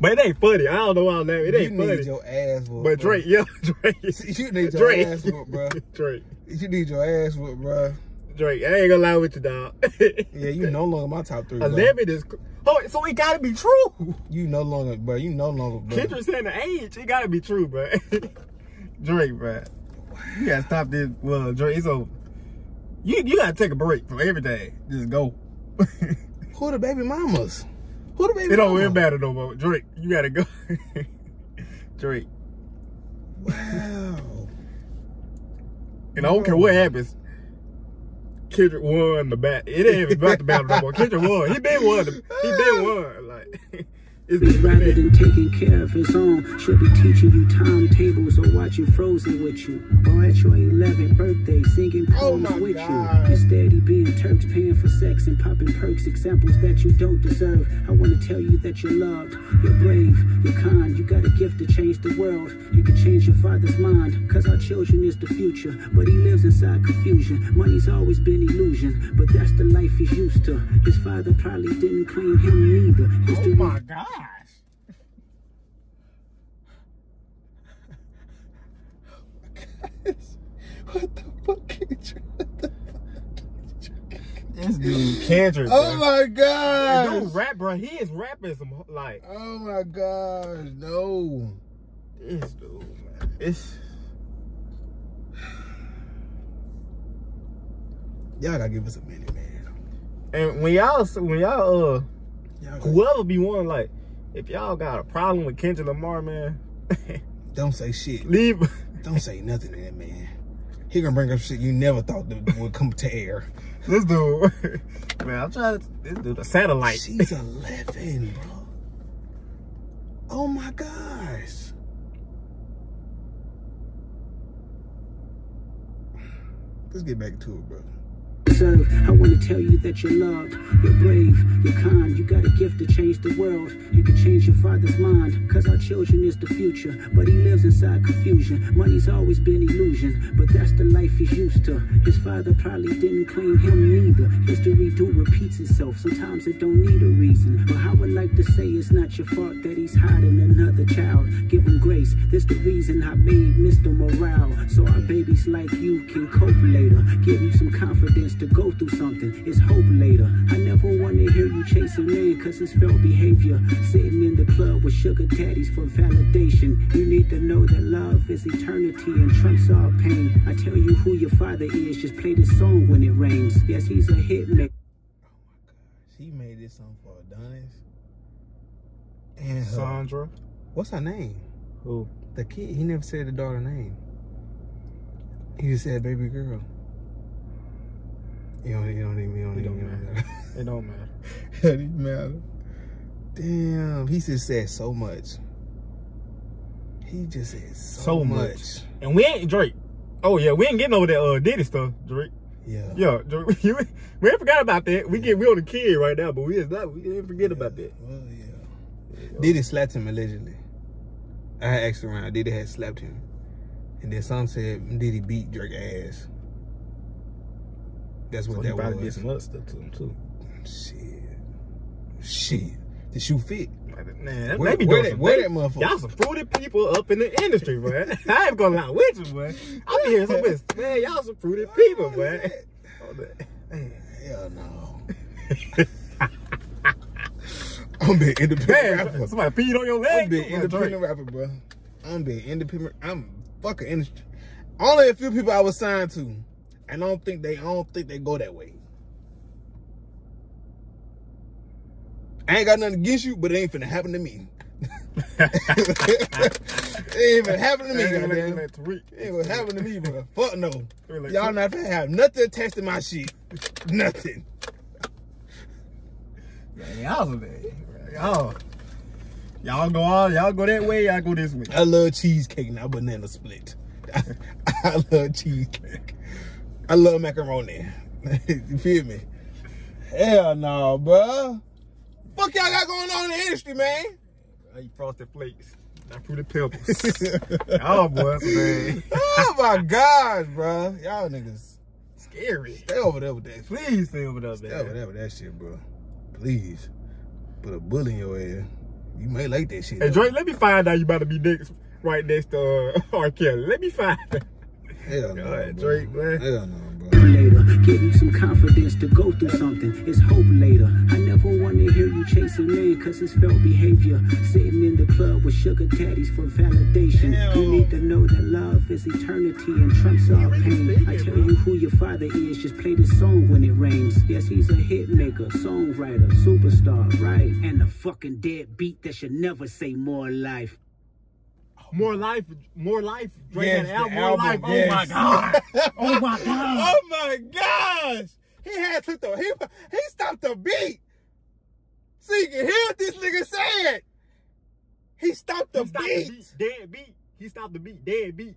Speaker 2: but it ain't funny. I don't know why I'm laughing. It
Speaker 1: you
Speaker 2: ain't
Speaker 1: need
Speaker 2: funny.
Speaker 1: your ass whooped.
Speaker 2: But
Speaker 1: bro.
Speaker 2: Drake, yeah, Drake.
Speaker 1: You need your
Speaker 2: Drake.
Speaker 1: ass whooped, bro.
Speaker 2: Drake.
Speaker 1: You need your ass whooped, bro.
Speaker 2: Drake. I ain't gonna lie with you, dog.
Speaker 1: Yeah, you no longer my top three, bro.
Speaker 2: 11 is. Oh, so it gotta be true.
Speaker 1: You no longer, bro. You no longer, bro.
Speaker 2: Kendrick saying the age, it gotta be true, bro. Drake, bro. You gotta stop this. Well, Drake, it's over. You you gotta take a break from everything. Just go.
Speaker 1: Who the baby mamas? Who the baby
Speaker 2: it don't even matter no more. Drake, you gotta go. Drake.
Speaker 1: Wow.
Speaker 2: And I don't care what happens. Kendrick won the bat. It ain't even about the battle no more. Kendrick won. He been won. The, he been won. Like
Speaker 3: rather than taking care of his own. Should be teaching you timetables or watching Frozen with you. Oh, or at your 11th birthday, singing
Speaker 1: Oh
Speaker 3: poems
Speaker 1: my
Speaker 3: with
Speaker 1: God.
Speaker 3: you. Instead, he being Turks, paying for sex and popping Percs, examples that you don't deserve. I want to tell you that you're loved, you're brave, you're kind. You got a gift to change the world. You can change your father's mind, cause our children is the future. But he lives inside confusion. Money's always been illusion, but that's the life he's used to. His father probably didn't claim him neither.
Speaker 2: Oh my gosh.
Speaker 1: What the fuck, Kendrick? What the
Speaker 2: This dude Kendrick.
Speaker 1: Oh
Speaker 2: bro.
Speaker 1: my god!
Speaker 2: dude rap, bro. He is rapping some like
Speaker 1: Oh my gosh. No.
Speaker 2: this dude, man. It's
Speaker 1: Y'all gotta give us a minute, man.
Speaker 2: and when y'all when y'all uh
Speaker 1: Y'all
Speaker 2: whoever be one like if y'all got a problem with Kendrick Lamar, man,
Speaker 1: don't say shit.
Speaker 2: leave.
Speaker 1: Don't say nothing to that man. He gonna bring up shit you never thought that would come to air.
Speaker 2: This dude, man, I'm trying to. This dude, a satellite.
Speaker 1: She's 11, bro. Oh my gosh. Let's get back to it, bro.
Speaker 3: I want to tell you that you're loved, you're brave, you're kind. You got a gift to change the world. You can change your father's mind, cause our children is the future. But he lives inside confusion. Money's always been illusion, but that's the life he's used to. His father probably didn't claim him neither. History do repeats itself. Sometimes it don't need a reason. But I would like to say it's not your fault that he's hiding another child. Give him grace. This the reason I made Mr. Morale. So our babies like you can cope later. Give you some confidence to go through something. It's hope later. I never want to hear you chase a man cause it's felt behavior. Sitting in the club with sugar daddies for validation. You need to know that love is eternity and trumps all pain. I tell you who your father is. Just play this song when it rains. Yes, he's a hit maker.
Speaker 1: Oh she made this song for Adonis. And her.
Speaker 2: Sandra.
Speaker 1: What's her name?
Speaker 2: Who?
Speaker 1: The kid. He never said the daughter name. He just said baby girl. You don't, you don't even, you don't
Speaker 2: It don't
Speaker 1: matter.
Speaker 2: It don't matter.
Speaker 1: it didn't matter. Damn, he just said so much. He just said so,
Speaker 2: So
Speaker 1: much.
Speaker 2: much. And we ain't Drake. Oh yeah, we ain't getting over that uh Diddy stuff, Drake.
Speaker 1: Yeah.
Speaker 2: Yeah, Drake, we ain't forgot about that. We get we on the kid right now, but we is not. We didn't forget about that.
Speaker 1: Well, yeah. Diddy slapped him allegedly. I had asked around. Diddy had slapped him. And then some said Diddy beat Drake ass. That's what
Speaker 2: So
Speaker 1: that
Speaker 2: probably did some other stuff to him too.
Speaker 1: Shit. Shit. The shoe fit.
Speaker 2: Man,
Speaker 1: Where-
Speaker 2: they be
Speaker 1: where
Speaker 2: doing
Speaker 1: that- where that motherfucker?
Speaker 2: Y'all some fruity people up in the industry, man. I ain't gonna lie with you, man. I'm hearing some man. Y'all some fruity people, man.
Speaker 1: Man, hell no. I'm being independent rapper.
Speaker 2: Man, somebody peed on your leg.
Speaker 1: I'm being independent rapper, bro. I'm being independent. I'm fucking industry. Only a few people I was signed to, and I don't think they. I don't think they go that way. I ain't got nothing against you, but it ain't finna happen to me. it ain't even happen to me, goddamn. It ain't gonna happen to me, bro. Fuck no. Y'all not finna have nothing attached to my shit. Nothing.
Speaker 2: Y'all y'all. Y'all go all y'all go that way, y'all go this way.
Speaker 1: I love cheesecake, not banana split. I, love cheesecake. I love macaroni. you feel me? Hell no, bruh. Fuck y'all got going on in the industry, man.
Speaker 2: I eat frosted flakes. Not fruity pebbles. y'all boys, man.
Speaker 1: oh my gosh, bruh. Y'all niggas.
Speaker 2: Scary.
Speaker 1: Stay over there with that.
Speaker 2: Please stay over there,
Speaker 1: Stay over there with that shit, bro. Please. Put a bullet in your ass. You may like that shit.
Speaker 2: Hey
Speaker 1: though.
Speaker 2: Drake, let me find out you about to be next, right next to uh, R. Kelly. Let me find out.
Speaker 1: Hell no,
Speaker 2: God,
Speaker 1: bro.
Speaker 2: Drake, man.
Speaker 1: Hell no, bro.
Speaker 3: later. Give you some confidence to go through something. It's hope later. I never want to hear you chasing man cause it's felt behavior. Sitting in the club with sugar daddies for validation. You need to know that love is eternity and trumps all pain. I tell you who your father is, just play this song when it rains. Yes, he's a hit maker, songwriter, superstar, right? And a fucking dead beat that should never say more life.
Speaker 2: More life, more life. Drake
Speaker 1: Yes,
Speaker 2: had an album, more life.
Speaker 1: album,
Speaker 2: Oh my god. Oh my god.
Speaker 1: Oh my gosh! He had took the he he stopped the beat. So you can hear what this nigga said. He stopped the
Speaker 2: He stopped
Speaker 1: beat.
Speaker 2: the beat, dead beat. He stopped the beat, dead beat.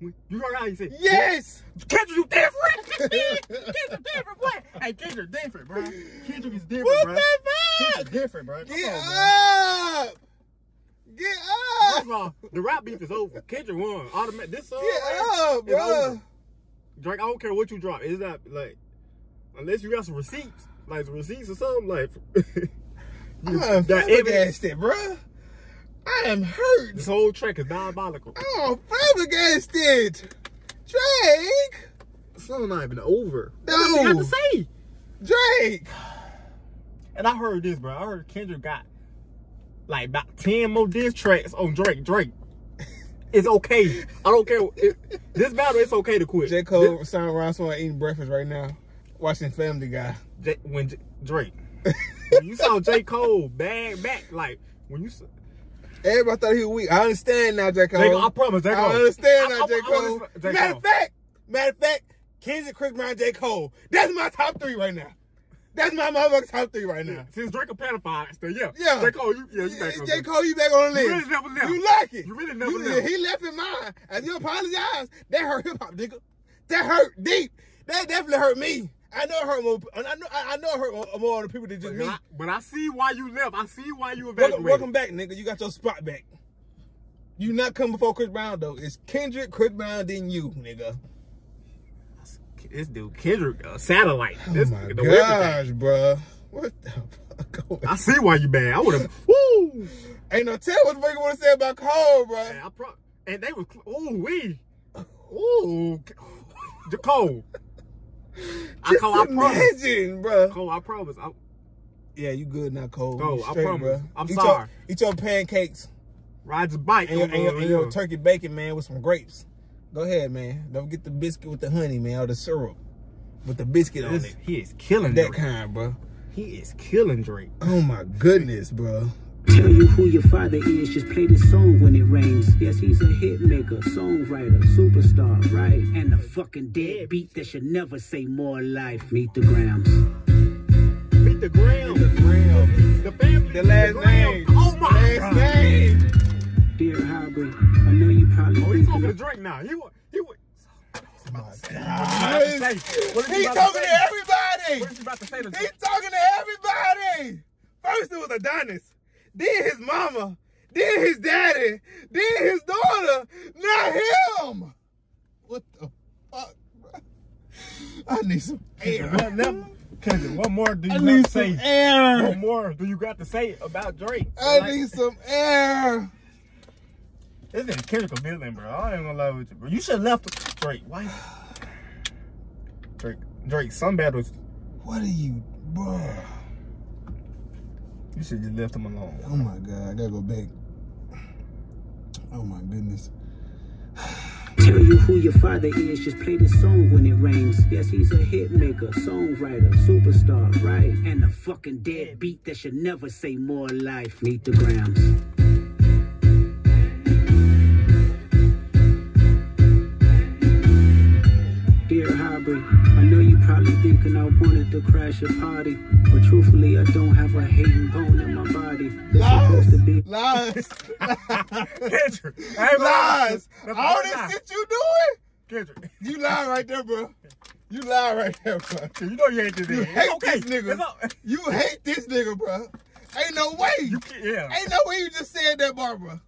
Speaker 2: You heard how he said?
Speaker 1: Yes.
Speaker 2: Kendrick, you different. Kendrick different, boy. Hey, Kendrick different, bro. Kendrick is different,
Speaker 1: What
Speaker 2: bro.
Speaker 1: the
Speaker 2: Kendrick
Speaker 1: fuck?
Speaker 2: different, bro. Come
Speaker 1: Get
Speaker 2: on, man.
Speaker 1: up. Get up.
Speaker 2: First of all, the rap beef is over. Kendrick won. Automatic. This song,
Speaker 1: Get up,
Speaker 2: is
Speaker 1: bro.
Speaker 2: Drake, I don't care what you drop. It's not like unless you got some receipts, like some receipts or something, like you
Speaker 1: I'm
Speaker 2: evidence.
Speaker 1: flabbergasted, bro. I am hurt.
Speaker 2: This whole track is diabolical.
Speaker 1: I'm flabbergasted. Drake.
Speaker 2: The song not even over.
Speaker 1: No.
Speaker 2: What you got to say?
Speaker 1: Drake.
Speaker 2: And I heard this, bro. I heard Kendrick got like about 10 more diss tracks on Drake. Drake. It's okay. I don't care. It, this battle, it's okay to quit.
Speaker 1: J. Cole sound around someone eating breakfast right now, watching Family Guy.
Speaker 2: J, when J, Drake. when you saw J. Cole bag back, like when you saw
Speaker 1: Everybody thought he was weak. I understand now, J. Cole.
Speaker 2: J. Cole, I promise, J. Cole.
Speaker 1: I understand
Speaker 2: I-
Speaker 1: now,
Speaker 2: I-
Speaker 1: J.
Speaker 2: I
Speaker 1: Cole.
Speaker 2: understand- J.
Speaker 1: Matter of fact, matter of fact, Kendrick, Chris Brown, J. Cole. That's my top three right now. That's my motherfucking top three right now.
Speaker 2: Since Drake a pedophile, still yeah.
Speaker 1: Yeah.
Speaker 2: J. Cole, you yeah, you back on
Speaker 1: J.
Speaker 2: that.
Speaker 1: Cole, you back on the
Speaker 2: You
Speaker 1: list.
Speaker 2: really never left.
Speaker 1: You like it.
Speaker 2: You really never
Speaker 1: You-
Speaker 2: left.
Speaker 1: He left in mine. And you apologize. That hurt hip hop, nigga. That hurt deep. That definitely hurt me. I know it hurt more. I know. I know it hurt more, more the people than just
Speaker 2: But
Speaker 1: me.
Speaker 2: I, but I see why you left. I see why you
Speaker 1: Welcome,
Speaker 2: evacuated.
Speaker 1: welcome back, nigga. You got your spot back. You not come before Chris Brown though. It's Kendrick, Chris Brown, then you, nigga.
Speaker 2: This dude Kendrick, uh, satellite. This
Speaker 1: oh my
Speaker 2: nigga know
Speaker 1: gosh, bruh. What the fuck?
Speaker 2: I see why you bad. I would have. Woo.
Speaker 1: Ain't no tell what the fuck you want to say about Cole, bro.
Speaker 2: And I pro- and they was ooh we, ooh, Cole. I Cole, I
Speaker 1: imagine, bruh.
Speaker 2: Cole, I promise. I,
Speaker 1: Yeah, you good now, Cole.
Speaker 2: Cole,
Speaker 1: You
Speaker 2: I promise.
Speaker 1: bruh.
Speaker 2: I'm
Speaker 1: eat
Speaker 2: sorry.
Speaker 1: Your, eat your pancakes
Speaker 2: ride the bike.
Speaker 1: and your, and, your, and
Speaker 2: uh,
Speaker 1: your turkey bacon, man, with some grapes. Go ahead, man. Don't get the biscuit with the honey, man, or the syrup with the biscuit on it.
Speaker 2: he is killing
Speaker 1: That
Speaker 2: Drake.
Speaker 1: kind, bro.
Speaker 2: He is killing Drake.
Speaker 1: Oh my goodness, bro.
Speaker 3: Tell you who your father is, just play this song when it rains. Yes, he's a hit maker, songwriter, superstar, right? And a fucking dead beat that should never say more life. Meet the Grahams.
Speaker 2: Beat the Graham.
Speaker 1: The Graham.
Speaker 2: The family.
Speaker 1: The last
Speaker 2: Graham.
Speaker 1: name.
Speaker 2: Oh my
Speaker 1: Last
Speaker 2: god.
Speaker 1: name.
Speaker 3: Dear Aubrey,
Speaker 2: Oh, he's
Speaker 3: thinking
Speaker 2: talking to Drake now. He wa- he wa-
Speaker 1: My God.
Speaker 2: he about to say? What is he
Speaker 1: He's
Speaker 2: to
Speaker 1: talking to everybody.
Speaker 2: What is he about to say to
Speaker 1: He's talking to everybody. First it was Adonis, then his mama, then his daddy, then his daughter, not him. What the fuck, bro? I need some air.
Speaker 2: Kendrick, never, Kendrick, what more do
Speaker 1: I
Speaker 2: you
Speaker 1: need
Speaker 2: to
Speaker 1: some
Speaker 2: say?
Speaker 1: air.
Speaker 2: What more do you got to say about Drake?
Speaker 1: I
Speaker 2: Like,
Speaker 1: need some air.
Speaker 2: This nigga Kendrick a villain, bro. I ain't gonna lie with you, bro. You should have left Drake. Why? Drake, Drake, some battles,
Speaker 1: What are you, bro?
Speaker 2: you should just left him alone.
Speaker 1: Oh my god, I gotta go back. Oh my goodness.
Speaker 3: Tell you who your father is, just play this song when it rains. Yes, he's a hit maker, songwriter, superstar, right? And a fucking dead beat that should never say more life. Meet the Grahams. Dear Aubrey, I know you probably thinking I wanted to crash your party, but truthfully, I don't have a hating bone in my body. It's supposed to be
Speaker 1: Lies.
Speaker 2: Kendrick, I ain't gonna lie.
Speaker 1: Lies.
Speaker 2: That's
Speaker 1: All
Speaker 2: a
Speaker 1: this
Speaker 2: lie.
Speaker 1: shit you doing?
Speaker 2: Kendrick,
Speaker 1: You lie right there, bro. You lie right there, bro.
Speaker 2: you know you ain't this
Speaker 1: You hate
Speaker 2: okay.
Speaker 1: this nigga. You hate this nigga, bro. Ain't no way.
Speaker 2: You can, yeah.
Speaker 1: Ain't no way you just said that, Barbara.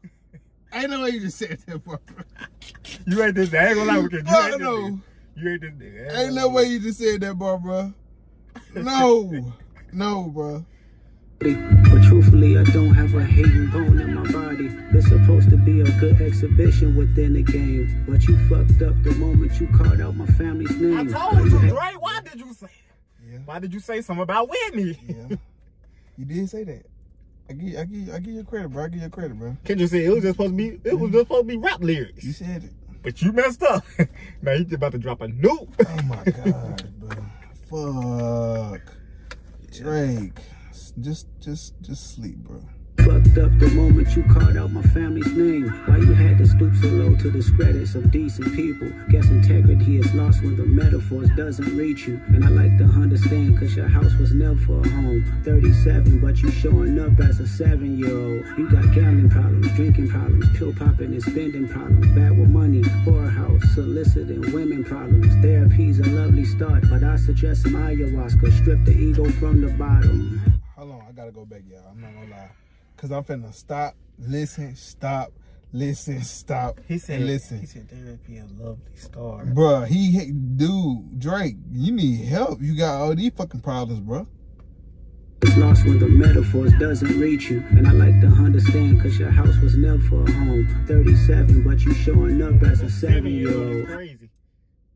Speaker 1: Ain't no way you just said that, bar, bro.
Speaker 2: You ain't this nigga. I ain't gonna lie with you. You
Speaker 1: Fuck
Speaker 2: ain't this
Speaker 1: no.
Speaker 2: nigga. You ain't this nigga.
Speaker 1: Ain't no way you just said that, bar, bro. No. No, bro.
Speaker 3: But truthfully, I don't have a hating bone in my body. It's supposed to be a good exhibition within the game. But you fucked up the moment you called out my family's name.
Speaker 2: I told
Speaker 3: Why
Speaker 2: you,
Speaker 3: had-
Speaker 2: Drake. Why did you say?
Speaker 1: Yeah.
Speaker 2: Why did you say something about Whitney?
Speaker 1: Yeah. You did say that. I give, I give, I give you credit, bro. I give you credit, bro.
Speaker 2: Kendrick said it was just supposed to be. It was just supposed to be rap lyrics.
Speaker 1: You said it.
Speaker 2: But you messed up. now you about to drop a nuke.
Speaker 1: Oh my god, bro. Fuck. Drake. Just, just, just sleep, bro.
Speaker 3: Fucked up the moment you called out my family's name. Why you had to stoop so low to discredit some decent people? Guess integrity is lost when the metaphors doesn't reach you. And I like to understand, cause your house was never a home. 37, but you showing up as a seven year old. You got gambling problems, drinking problems, pill popping and spending problems. Bad with money, whorehouse, soliciting women problems. Therapy's a lovely start, but I suggest some ayahuasca. Strip the ego from the bottom.
Speaker 1: Hold on, I gotta go back, y'all. I'm not gonna. Cause I'm finna stop, listen, stop, listen, stop, and listen.
Speaker 2: He said therapy a lovely star.
Speaker 1: Bruh, he, dude, Drake, you need help. You got all these fucking problems, bro.
Speaker 3: It's lost when the metaphors doesn't reach you. And I like to understand, cause your house was never a home. 37, but you showing up as a seven year old It's
Speaker 2: crazy.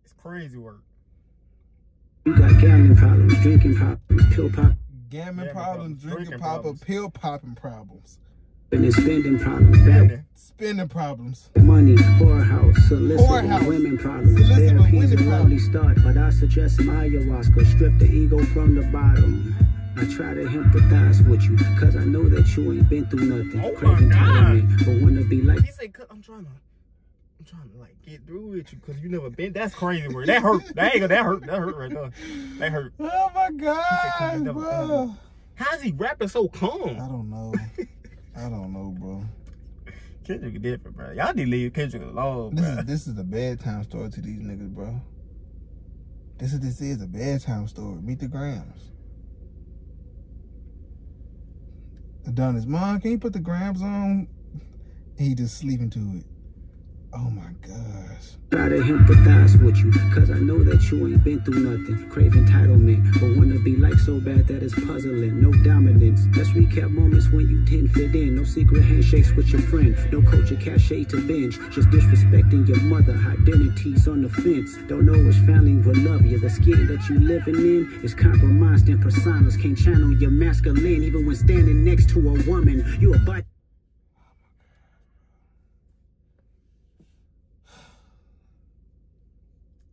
Speaker 2: It's crazy work.
Speaker 3: You got gambling problems, drinking problems, pill popping
Speaker 1: Gambling
Speaker 2: Gambling
Speaker 1: problems,
Speaker 2: problems,
Speaker 1: drinking
Speaker 2: drinking
Speaker 1: pop
Speaker 2: problems.
Speaker 1: pill popping problems,
Speaker 3: and spending problems. Bad
Speaker 1: spending problems.
Speaker 3: money, whorehouse, soliciting
Speaker 1: Whorehouse,
Speaker 3: women problems.
Speaker 1: soliciting
Speaker 3: Therapy's a lovely start, but I suggest some ayahuasca. Strip the ego from the bottom. I try to empathize with you, cause I know that you ain't been through nothing.
Speaker 2: Oh my
Speaker 3: Craving
Speaker 2: God.
Speaker 3: entitlement, but wanna be like
Speaker 2: He said, "Cause I'm trying to, I'm trying to like get through with you because you never been. That's crazy work. That hurt. That ain't that hurt. That hurt right there. That hurt.
Speaker 1: Oh my god,
Speaker 2: never
Speaker 1: bro.
Speaker 2: How's he rapping so calm?
Speaker 1: I don't know. I don't know, bro.
Speaker 2: Kendrick is different, bro. Y'all need to leave Kendrick alone,
Speaker 1: This
Speaker 2: bro.
Speaker 1: is this is a bedtime story to these niggas, bro. This is this is a bedtime story. Meet the Grahams. Done his mom. Can you put the Grahams on? He just sleeping to it. Oh my gosh.
Speaker 3: To empathize with you, cause I know that you ain't been through nothing. Crave entitlement, but wanna be like so bad that it's puzzling. No dominance. Let's recap moments when you didn't fit in. No secret handshakes with your friend. No culture cachet to binge. Just disrespecting your mother. Identities on the fence. Don't know which family will love you. The skin that you living in is compromised in personas. Can't channel your masculine even when standing next to a woman. You a butt.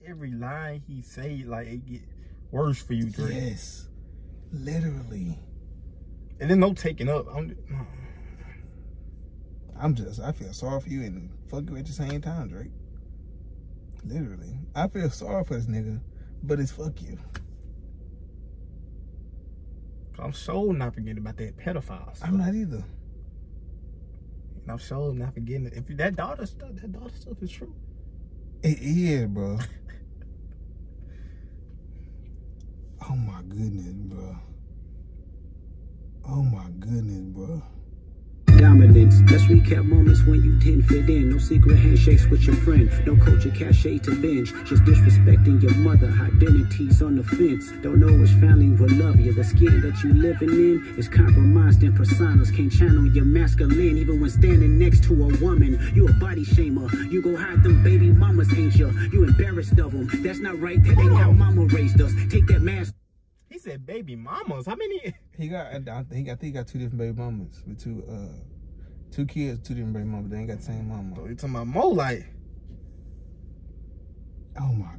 Speaker 2: Every line he say, like it get worse for you, Drake.
Speaker 1: Yes. Literally.
Speaker 2: And then no taking up. I'm,
Speaker 1: I'm just I feel sorry for you and fuck you at the same time, Drake. Literally. I feel sorry for this nigga, but it's fuck you.
Speaker 2: I'm so not forgetting about that pedophile stuff.
Speaker 1: I'm not either.
Speaker 2: And I'm so not forgetting. If that daughter stuff, that daughter stuff is true.
Speaker 1: It is, bro. Oh my goodness, bro. Oh my goodness, bro.
Speaker 3: Dominance. Let's recap moments when you didn't fit in. No secret handshakes with your friend. No culture cachet to binge. Just disrespecting your mother. Identities on the fence. Don't know which family will love you. The skin that you living in is compromised in personas. Can't channel your masculine even when standing next to a woman. You a body shamer. You go hide them baby mamas, ain't you? You embarrassed of them. That's not right. That ain't how mama raised us. Take that mask.
Speaker 2: He said baby mamas. How many?
Speaker 1: He got, I think, I think he got two different baby mamas with two, uh, two kids, two different baby mamas. They ain't got the same mama.
Speaker 2: Oh, you talking about more like?
Speaker 1: Oh my,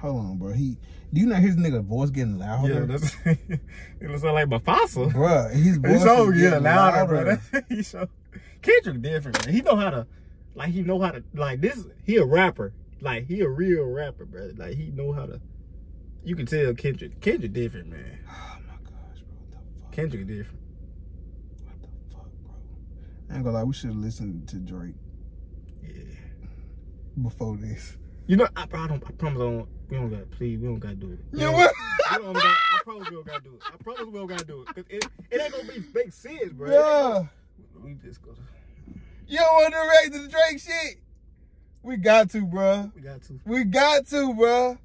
Speaker 1: hold on, bro. He, do you not hear this nigga voice getting louder?
Speaker 2: Yeah, that's. it looks like Mufasa.
Speaker 1: Bruh, his voice
Speaker 2: so
Speaker 1: is getting
Speaker 2: louder,
Speaker 1: louder.
Speaker 2: bro. he so Kendrick different, man. He know how to, like, he know how to, like, this. He a rapper, like, he a real rapper, bro. Like, he know how to. You can tell Kendrick. Kendrick different, man.
Speaker 1: Oh my gosh, bro. What the fuck?
Speaker 2: Kendrick different.
Speaker 1: What the fuck, bro? I ain't gonna lie, we should have listened to Drake
Speaker 2: Yeah.
Speaker 1: before this.
Speaker 2: You know, I, I don't. I promise, I don't. We don't gotta Please, we don't gotta do it.
Speaker 1: You know what?
Speaker 2: don't- we don't got- I promise we don't gotta do it. I promise we don't gotta do it. Cause it, it ain't gonna be make sense, bro.
Speaker 1: Yeah.
Speaker 2: gonna- We just go.
Speaker 1: You don't want to react to the Drake shit? We got to, bro.
Speaker 2: We got to.
Speaker 1: We got to, bro.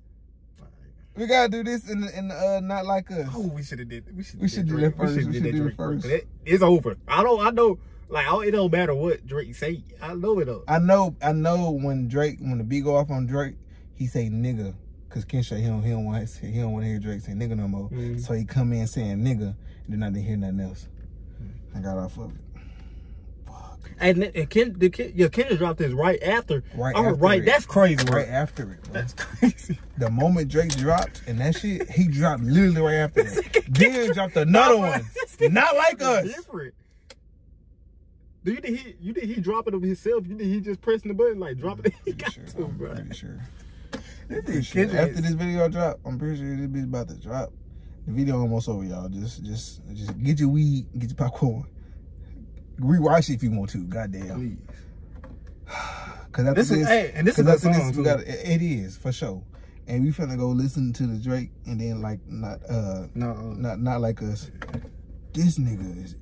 Speaker 1: We gotta do this in the, in uh, not like us.
Speaker 2: Oh, we should have did. We should.
Speaker 1: We should do that first.
Speaker 2: We should
Speaker 1: do
Speaker 2: that first.
Speaker 1: first.
Speaker 2: It, it's over. I don't. I know. Like I, it don't matter what Drake say. I know it. Up.
Speaker 1: I know, I know when Drake, when the beat go off on Drake, he say nigga. Cause Kensha, he don't, he don't want, he don't want to hear Drake say nigga no more.
Speaker 2: Mhm.
Speaker 1: So he come in saying nigga, and then I didn't hear nothing else. I got off of it.
Speaker 2: And, and Ken, the Ken, yeah, Kendrick dropped this right after.
Speaker 1: Right
Speaker 2: heard,
Speaker 1: after
Speaker 2: right.
Speaker 1: it.
Speaker 2: That's crazy.
Speaker 1: Right
Speaker 2: Right.
Speaker 1: after it, bro.
Speaker 2: That's crazy.
Speaker 1: The moment Drake dropped and that shit, he dropped literally right after that. then dropped another one. Not like us.
Speaker 2: Different. Do you think he? You think he dropping it himself? You think he just pressing the button like dropping it? He
Speaker 1: Pretty
Speaker 2: got
Speaker 1: sure.
Speaker 2: to,
Speaker 1: I'm
Speaker 2: bro.
Speaker 1: pretty sure.
Speaker 2: This
Speaker 1: Pretty
Speaker 2: is
Speaker 1: sure. After this video drop, I'm pretty sure this bitch about to drop. The video almost over, y'all. Just, just, just get your weed, get your popcorn. Rewatch it if you want to. Goddamn.
Speaker 2: Please.
Speaker 1: Cause after
Speaker 2: This is- hey, and this is a song,
Speaker 1: this, we got it is for sure. And we finna go listen to the Drake, and then like not, uh,
Speaker 2: No.
Speaker 1: not, not like us. This nigga is,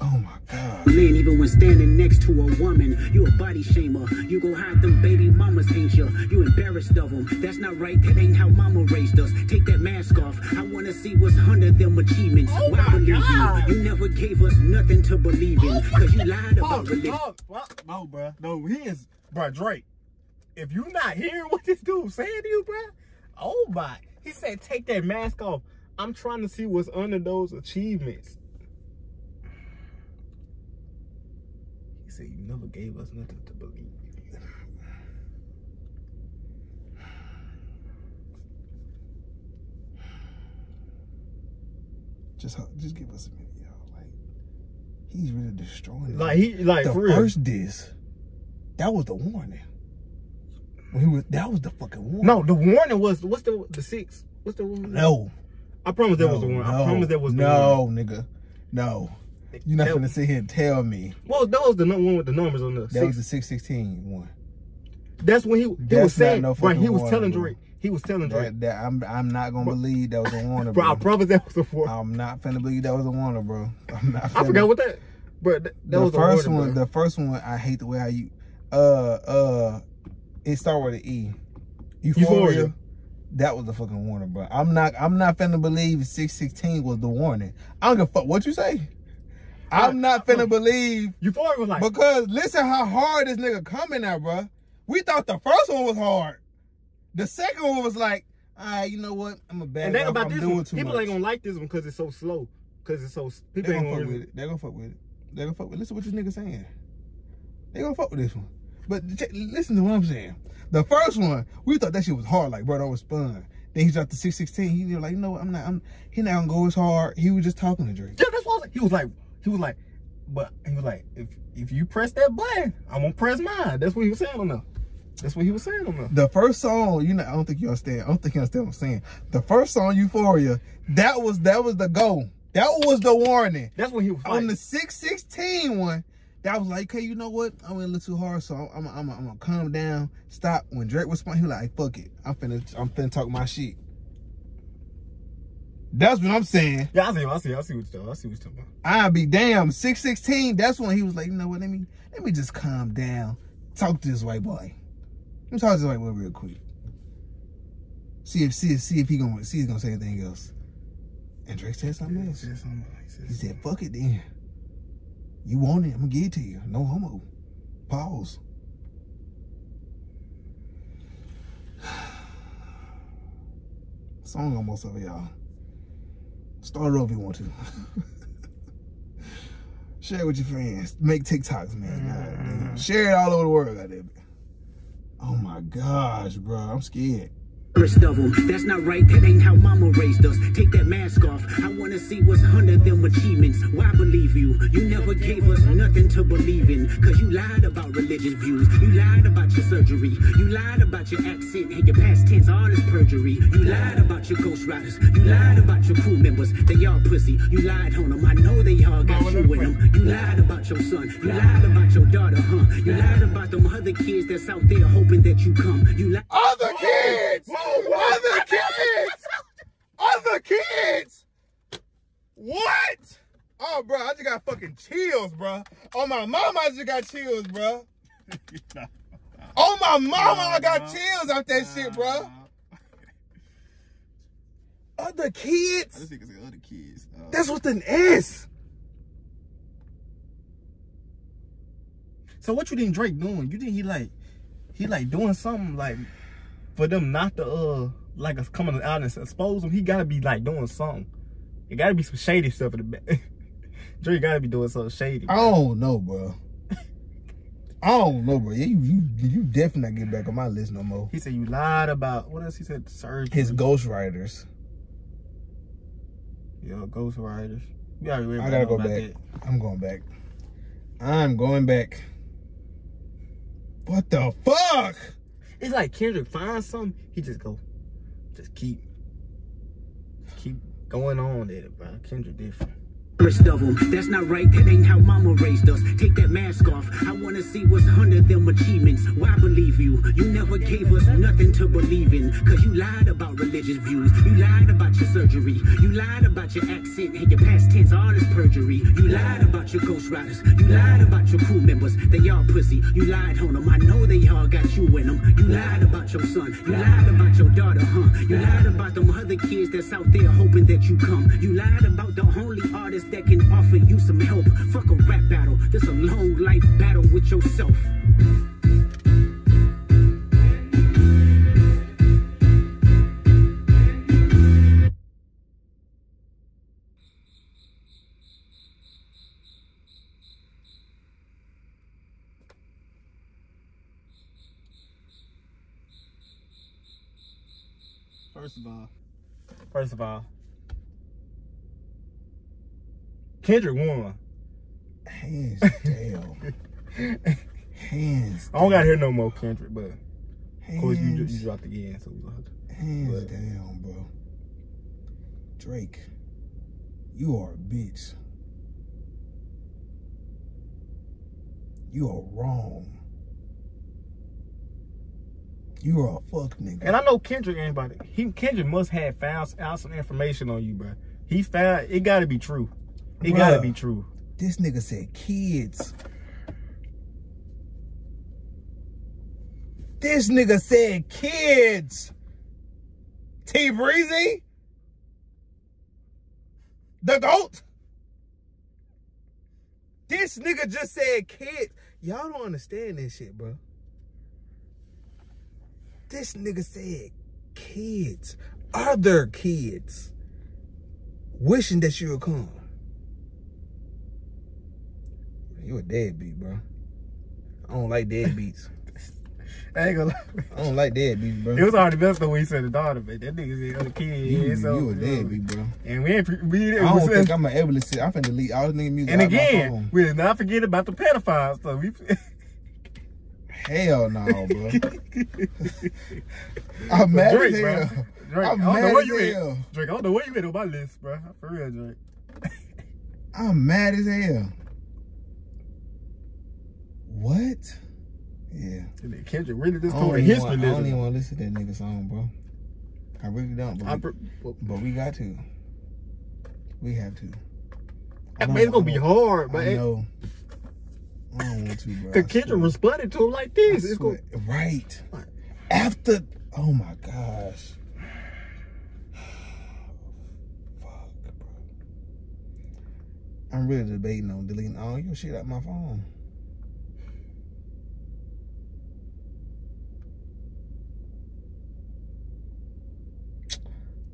Speaker 1: oh my god.
Speaker 3: Man, even when standing next to a woman, you a body shamer. You go hide them baby mamas, ain't you? You embarrassed of them. That's not right. That ain't how mama raised us. Take that mask off. I wanna see what's under them achievements.
Speaker 2: Oh
Speaker 3: Why
Speaker 2: my
Speaker 3: believe
Speaker 2: God.
Speaker 3: you? You never gave us nothing to believe in. Cause you lied
Speaker 2: Fuck,
Speaker 3: about religion.
Speaker 2: fuck, fuck. No, bro. No, he is, bro. Drake. If you not hearing what this dude saying to you, bro, oh my. He said, take that mask off. I'm trying to see what's under those achievements. Said, you never gave us nothing to believe.
Speaker 1: Just, just give us a minute, y'all. Like, he's really destroying it.
Speaker 2: Like he, like
Speaker 1: the
Speaker 2: for real.
Speaker 1: first diss, that was the warning. When he was, that was the fucking warning.
Speaker 2: no, the warning was what's the the six? What's the warning?
Speaker 1: no,
Speaker 2: I promise that was the one.
Speaker 1: No,
Speaker 2: I promise that was the
Speaker 1: no,
Speaker 2: one.
Speaker 1: nigga, no. You're not
Speaker 2: That-
Speaker 1: gonna sit here and tell me
Speaker 2: Well, that was the one with the numbers on the
Speaker 1: that
Speaker 2: six.
Speaker 1: was the 616 one.
Speaker 2: That's when he he
Speaker 1: That's
Speaker 2: was saying,
Speaker 1: no
Speaker 2: bro. He was
Speaker 1: warning,
Speaker 2: telling
Speaker 1: bro.
Speaker 2: Drake. He was telling Drake,
Speaker 1: That, that I'm I'm not gonna believe that was a warning,
Speaker 2: bro. I
Speaker 1: bro.
Speaker 2: promise that was a four.
Speaker 1: I'm not finna believe that was a warning, bro. I'm not.
Speaker 2: I forgot what that, bro. That, that
Speaker 1: the
Speaker 2: was
Speaker 1: first
Speaker 2: warning,
Speaker 1: one.
Speaker 2: bro.
Speaker 1: The first one, I hate the way how you, uh, uh, it started with an E. Euphoria.
Speaker 2: Euphoria.
Speaker 1: That was the fucking warning, bro. I'm not. I'm not finna believe 616 was the warning. I don't give a fuck what you say. I'm not finna believe
Speaker 2: Euphoria was like,
Speaker 1: because listen how hard this nigga coming out, bro. We thought the first one was hard. The second one was like, all right, you know what? I'm a bad
Speaker 2: and
Speaker 1: guy.
Speaker 2: about
Speaker 1: I'm
Speaker 2: this one. People
Speaker 1: much.
Speaker 2: ain't gonna like this one because it's so slow. Because it's so
Speaker 1: They
Speaker 2: people
Speaker 1: gonna
Speaker 2: ain't
Speaker 1: fuck
Speaker 2: gonna.
Speaker 1: with it. They gonna fuck with it. They gonna fuck with. It. Listen what this nigga saying. They gonna fuck with this one. But listen to what I'm saying. The first one, we thought that shit was hard. Like, bro, that was fun. Then he dropped the 616. He was like, you know what? I'm not. I'm. He not gonna go as hard. He was just talking to Drake.
Speaker 2: Yeah, that's what I was like. He was like, he was like, but he was like, if if you press that button, I'm gonna press mine. That's what he was saying on there. That's what he was saying on there.
Speaker 1: The first song, you know, I don't think you understand. I don't think you understand what I'm saying. The first song, Euphoria, that was that was the goal. That was the warning.
Speaker 2: That's what he was
Speaker 1: On the 616 one, that was like, okay, you know what? I went a little too hard, so I'm, I'm, I'm, I'm gonna calm down, stop. When Drake was he was like, fuck it. I'm finna, I'm finna talk my shit. That's what I'm saying.
Speaker 2: Yeah, I see. I see. I see what you're talking. I see what you're talking about.
Speaker 1: I'll be damn. 616. That's when he was like, you know what? Let me let me just calm down. Talk to this white boy. Let me talk to this white boy real quick. See if see if see if he gonna see if he's gonna say anything else. And Drake said something else.
Speaker 2: Said something. He said
Speaker 1: He said, fuck it then. You want it, I'm gonna give it to you. No homo. Pause. Song almost over, y'all. Start it over if you want to. Share it with your friends. Make TikToks, man. God. Mm. Share it all over the world, goddamn it. Oh my gosh, bro. I'm scared.
Speaker 3: Rest of them. That's not right, that ain't how mama raised us. Take that mask off. I wanna see what's under them achievements. Why believe you? You never gave us nothing to believe in. Cause you lied about religious views. You lied about your surgery. You lied about your accent and your past tense, all is perjury. You lied about your ghostwriters. You lied about your crew members. They all pussy. You lied on them. I know they all got you in them. You lied about your son. You lied about your daughter, huh? You lied about them other kids that's out there hoping that you come. You lied.
Speaker 1: Other kids! Other kids! Other kids! What? Oh, bro, I just got fucking chills, bro. Oh, my mama, I just got chills, bro. oh, my mama, I got chills off that shit, bro. Other kids?
Speaker 2: I just think it's the other kids. Uh,
Speaker 1: That's with an S.
Speaker 2: so what you think Drake doing? You think he like he like doing something like for them not to uh like us coming out and expose him? He gotta be like doing something. It gotta be some shady stuff in the back. Drake gotta be doing something shady.
Speaker 1: I don't know, bro. I don't know, bro. You, you, you definitely not get back on my list no more.
Speaker 2: He said you lied about what else he said surgery.
Speaker 1: His ghostwriters.
Speaker 2: yeah, Ghost Riders. We already
Speaker 1: I gotta go
Speaker 2: about
Speaker 1: back. I'm going back. I'm going back. What the fuck?
Speaker 2: It's like Kendrick finds something, he just go, just keep, keep going on at it, bro. Kendrick different.
Speaker 3: Of them. That's not right, that ain't how mama raised us. Take that mask off. I wanna see what's under them achievements. Why believe you? You never gave us nothing to believe in. Cause you lied about religious views. You lied about your surgery. You lied about your accent and your past tense, all is perjury. You lied about your ghostwriters. You lied about your crew members. They all pussy. You lied on them. I know they all got you in them. You lied about your son. You lied about your daughter, huh? You lied about them other kids that's out there hoping that you come. You lied about the only artist that can offer you some help. Fuck a rap battle. This a long life battle with yourself.
Speaker 2: First of all, first of all, Kendrick won.
Speaker 1: Hands down. Hands.
Speaker 2: I don't gotta hear no more Kendrick, but of course you, you dropped again, so we gonna
Speaker 1: hands
Speaker 2: but-
Speaker 1: down, bro. Drake, you are a bitch. You are wrong. You are a fuck nigga.
Speaker 2: And I know Kendrick ain't about it. He Kendrick must have found out some information on you, bro. He found it. Got to be true. It got to be true.
Speaker 1: This nigga said kids. This nigga said kids. T Breezy? The GOAT? This nigga just said kids. Y'all don't understand this shit, bro. This nigga said kids. Other kids. Wishing that you would come. You a deadbeat, bro. I don't like deadbeats.
Speaker 2: I ain't gonna.
Speaker 1: I don't like deadbeats, bro.
Speaker 2: It was already messed up when he said the daughter, but that nigga said other kid.
Speaker 1: you,
Speaker 2: so,
Speaker 1: you a deadbeat, bro.
Speaker 2: And we ain't we,
Speaker 1: I don't
Speaker 2: we
Speaker 1: think I'm gonna able to sit. I'm finna delete all this nigga music.
Speaker 2: And again, we'll not forget about the pedophile stuff. We,
Speaker 1: hell no, bro. I'm mad
Speaker 2: Drake,
Speaker 1: as
Speaker 2: bro.
Speaker 1: hell.
Speaker 2: Drake,
Speaker 1: I'm
Speaker 2: I don't know
Speaker 1: mad
Speaker 2: where you
Speaker 1: hell.
Speaker 2: at. Drake, I don't know where you at on my list, bro. For real, Drake.
Speaker 1: I'm mad as hell. What? Yeah.
Speaker 2: And then Kendrick really just
Speaker 1: I
Speaker 2: told history
Speaker 1: want, I don't even want to listen to that nigga song, bro. I really don't, bro.
Speaker 2: I
Speaker 1: but we got to. We have to. I don't-
Speaker 2: man's gonna be hard,
Speaker 1: I
Speaker 2: but
Speaker 1: know. I don't want to, bro.
Speaker 2: Cause Kendrick responded to him like
Speaker 1: I
Speaker 2: this. It's gonna.
Speaker 1: Right. After. Oh my gosh. Fuck, bro. I'm really debating on deleting all your shit out my phone.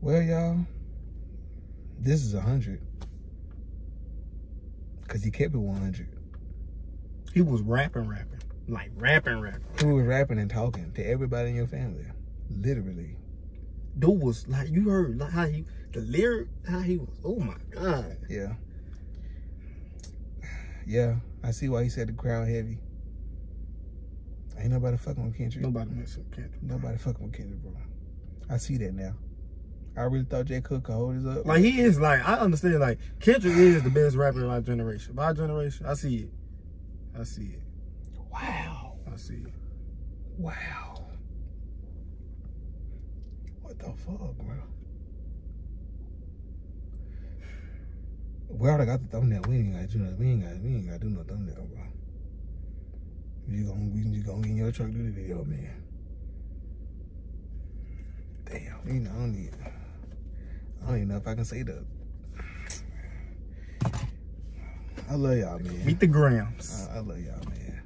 Speaker 1: Well, y'all, this is a hundred. Cause he kept it one hundred.
Speaker 2: he was rapping, rapping, like rapping, rapping.
Speaker 1: He was rapping and talking to everybody in your family, literally.
Speaker 2: Dude was like, you heard like how he, the lyric, how he was. Oh my god.
Speaker 1: Yeah. Yeah, I see why he said the crowd heavy. Ain't nobody fucking with Kendrick.
Speaker 2: Nobody mess with Kendrick.
Speaker 1: Nobody fucking with Kendrick, bro. I see that now. I really thought J. Cole could hold his up.
Speaker 2: Like he is like I understand like Kendrick is the best rapper of our generation. My generation, I see it. I see it.
Speaker 1: wow.
Speaker 2: I see it.
Speaker 1: Wow. What the fuck, bro? We already got the thumbnail. We ain't gotta do nothing. We ain't gotta, we ain't gotta do no thumbnail, bro. You gonna, we you gonna get in your truck do the video, man. Damn, you know, I don't need, I don't even know if I can say that. I love y'all, man.
Speaker 2: Meet the Grahams.
Speaker 1: I, I love y'all, man.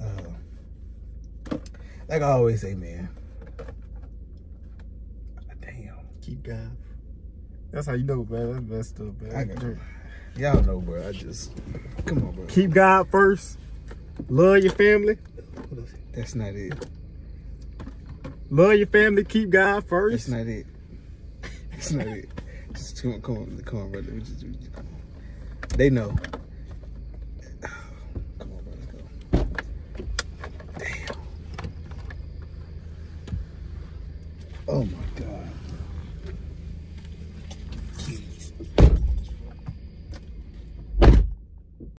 Speaker 1: Uh, like I always say, man. Damn.
Speaker 2: Keep God. That's how you know, man. That's best stuff, man.
Speaker 1: Y'all know, bro. I just come on, bro.
Speaker 2: Keep God first. Love your family.
Speaker 1: That's not it.
Speaker 2: Love your family. Keep God first.
Speaker 1: That's not it. That's not it. Just come on, come on, come on, brother. We just, we just, come on. They know. Come on, bro. Let's go. Damn. Oh my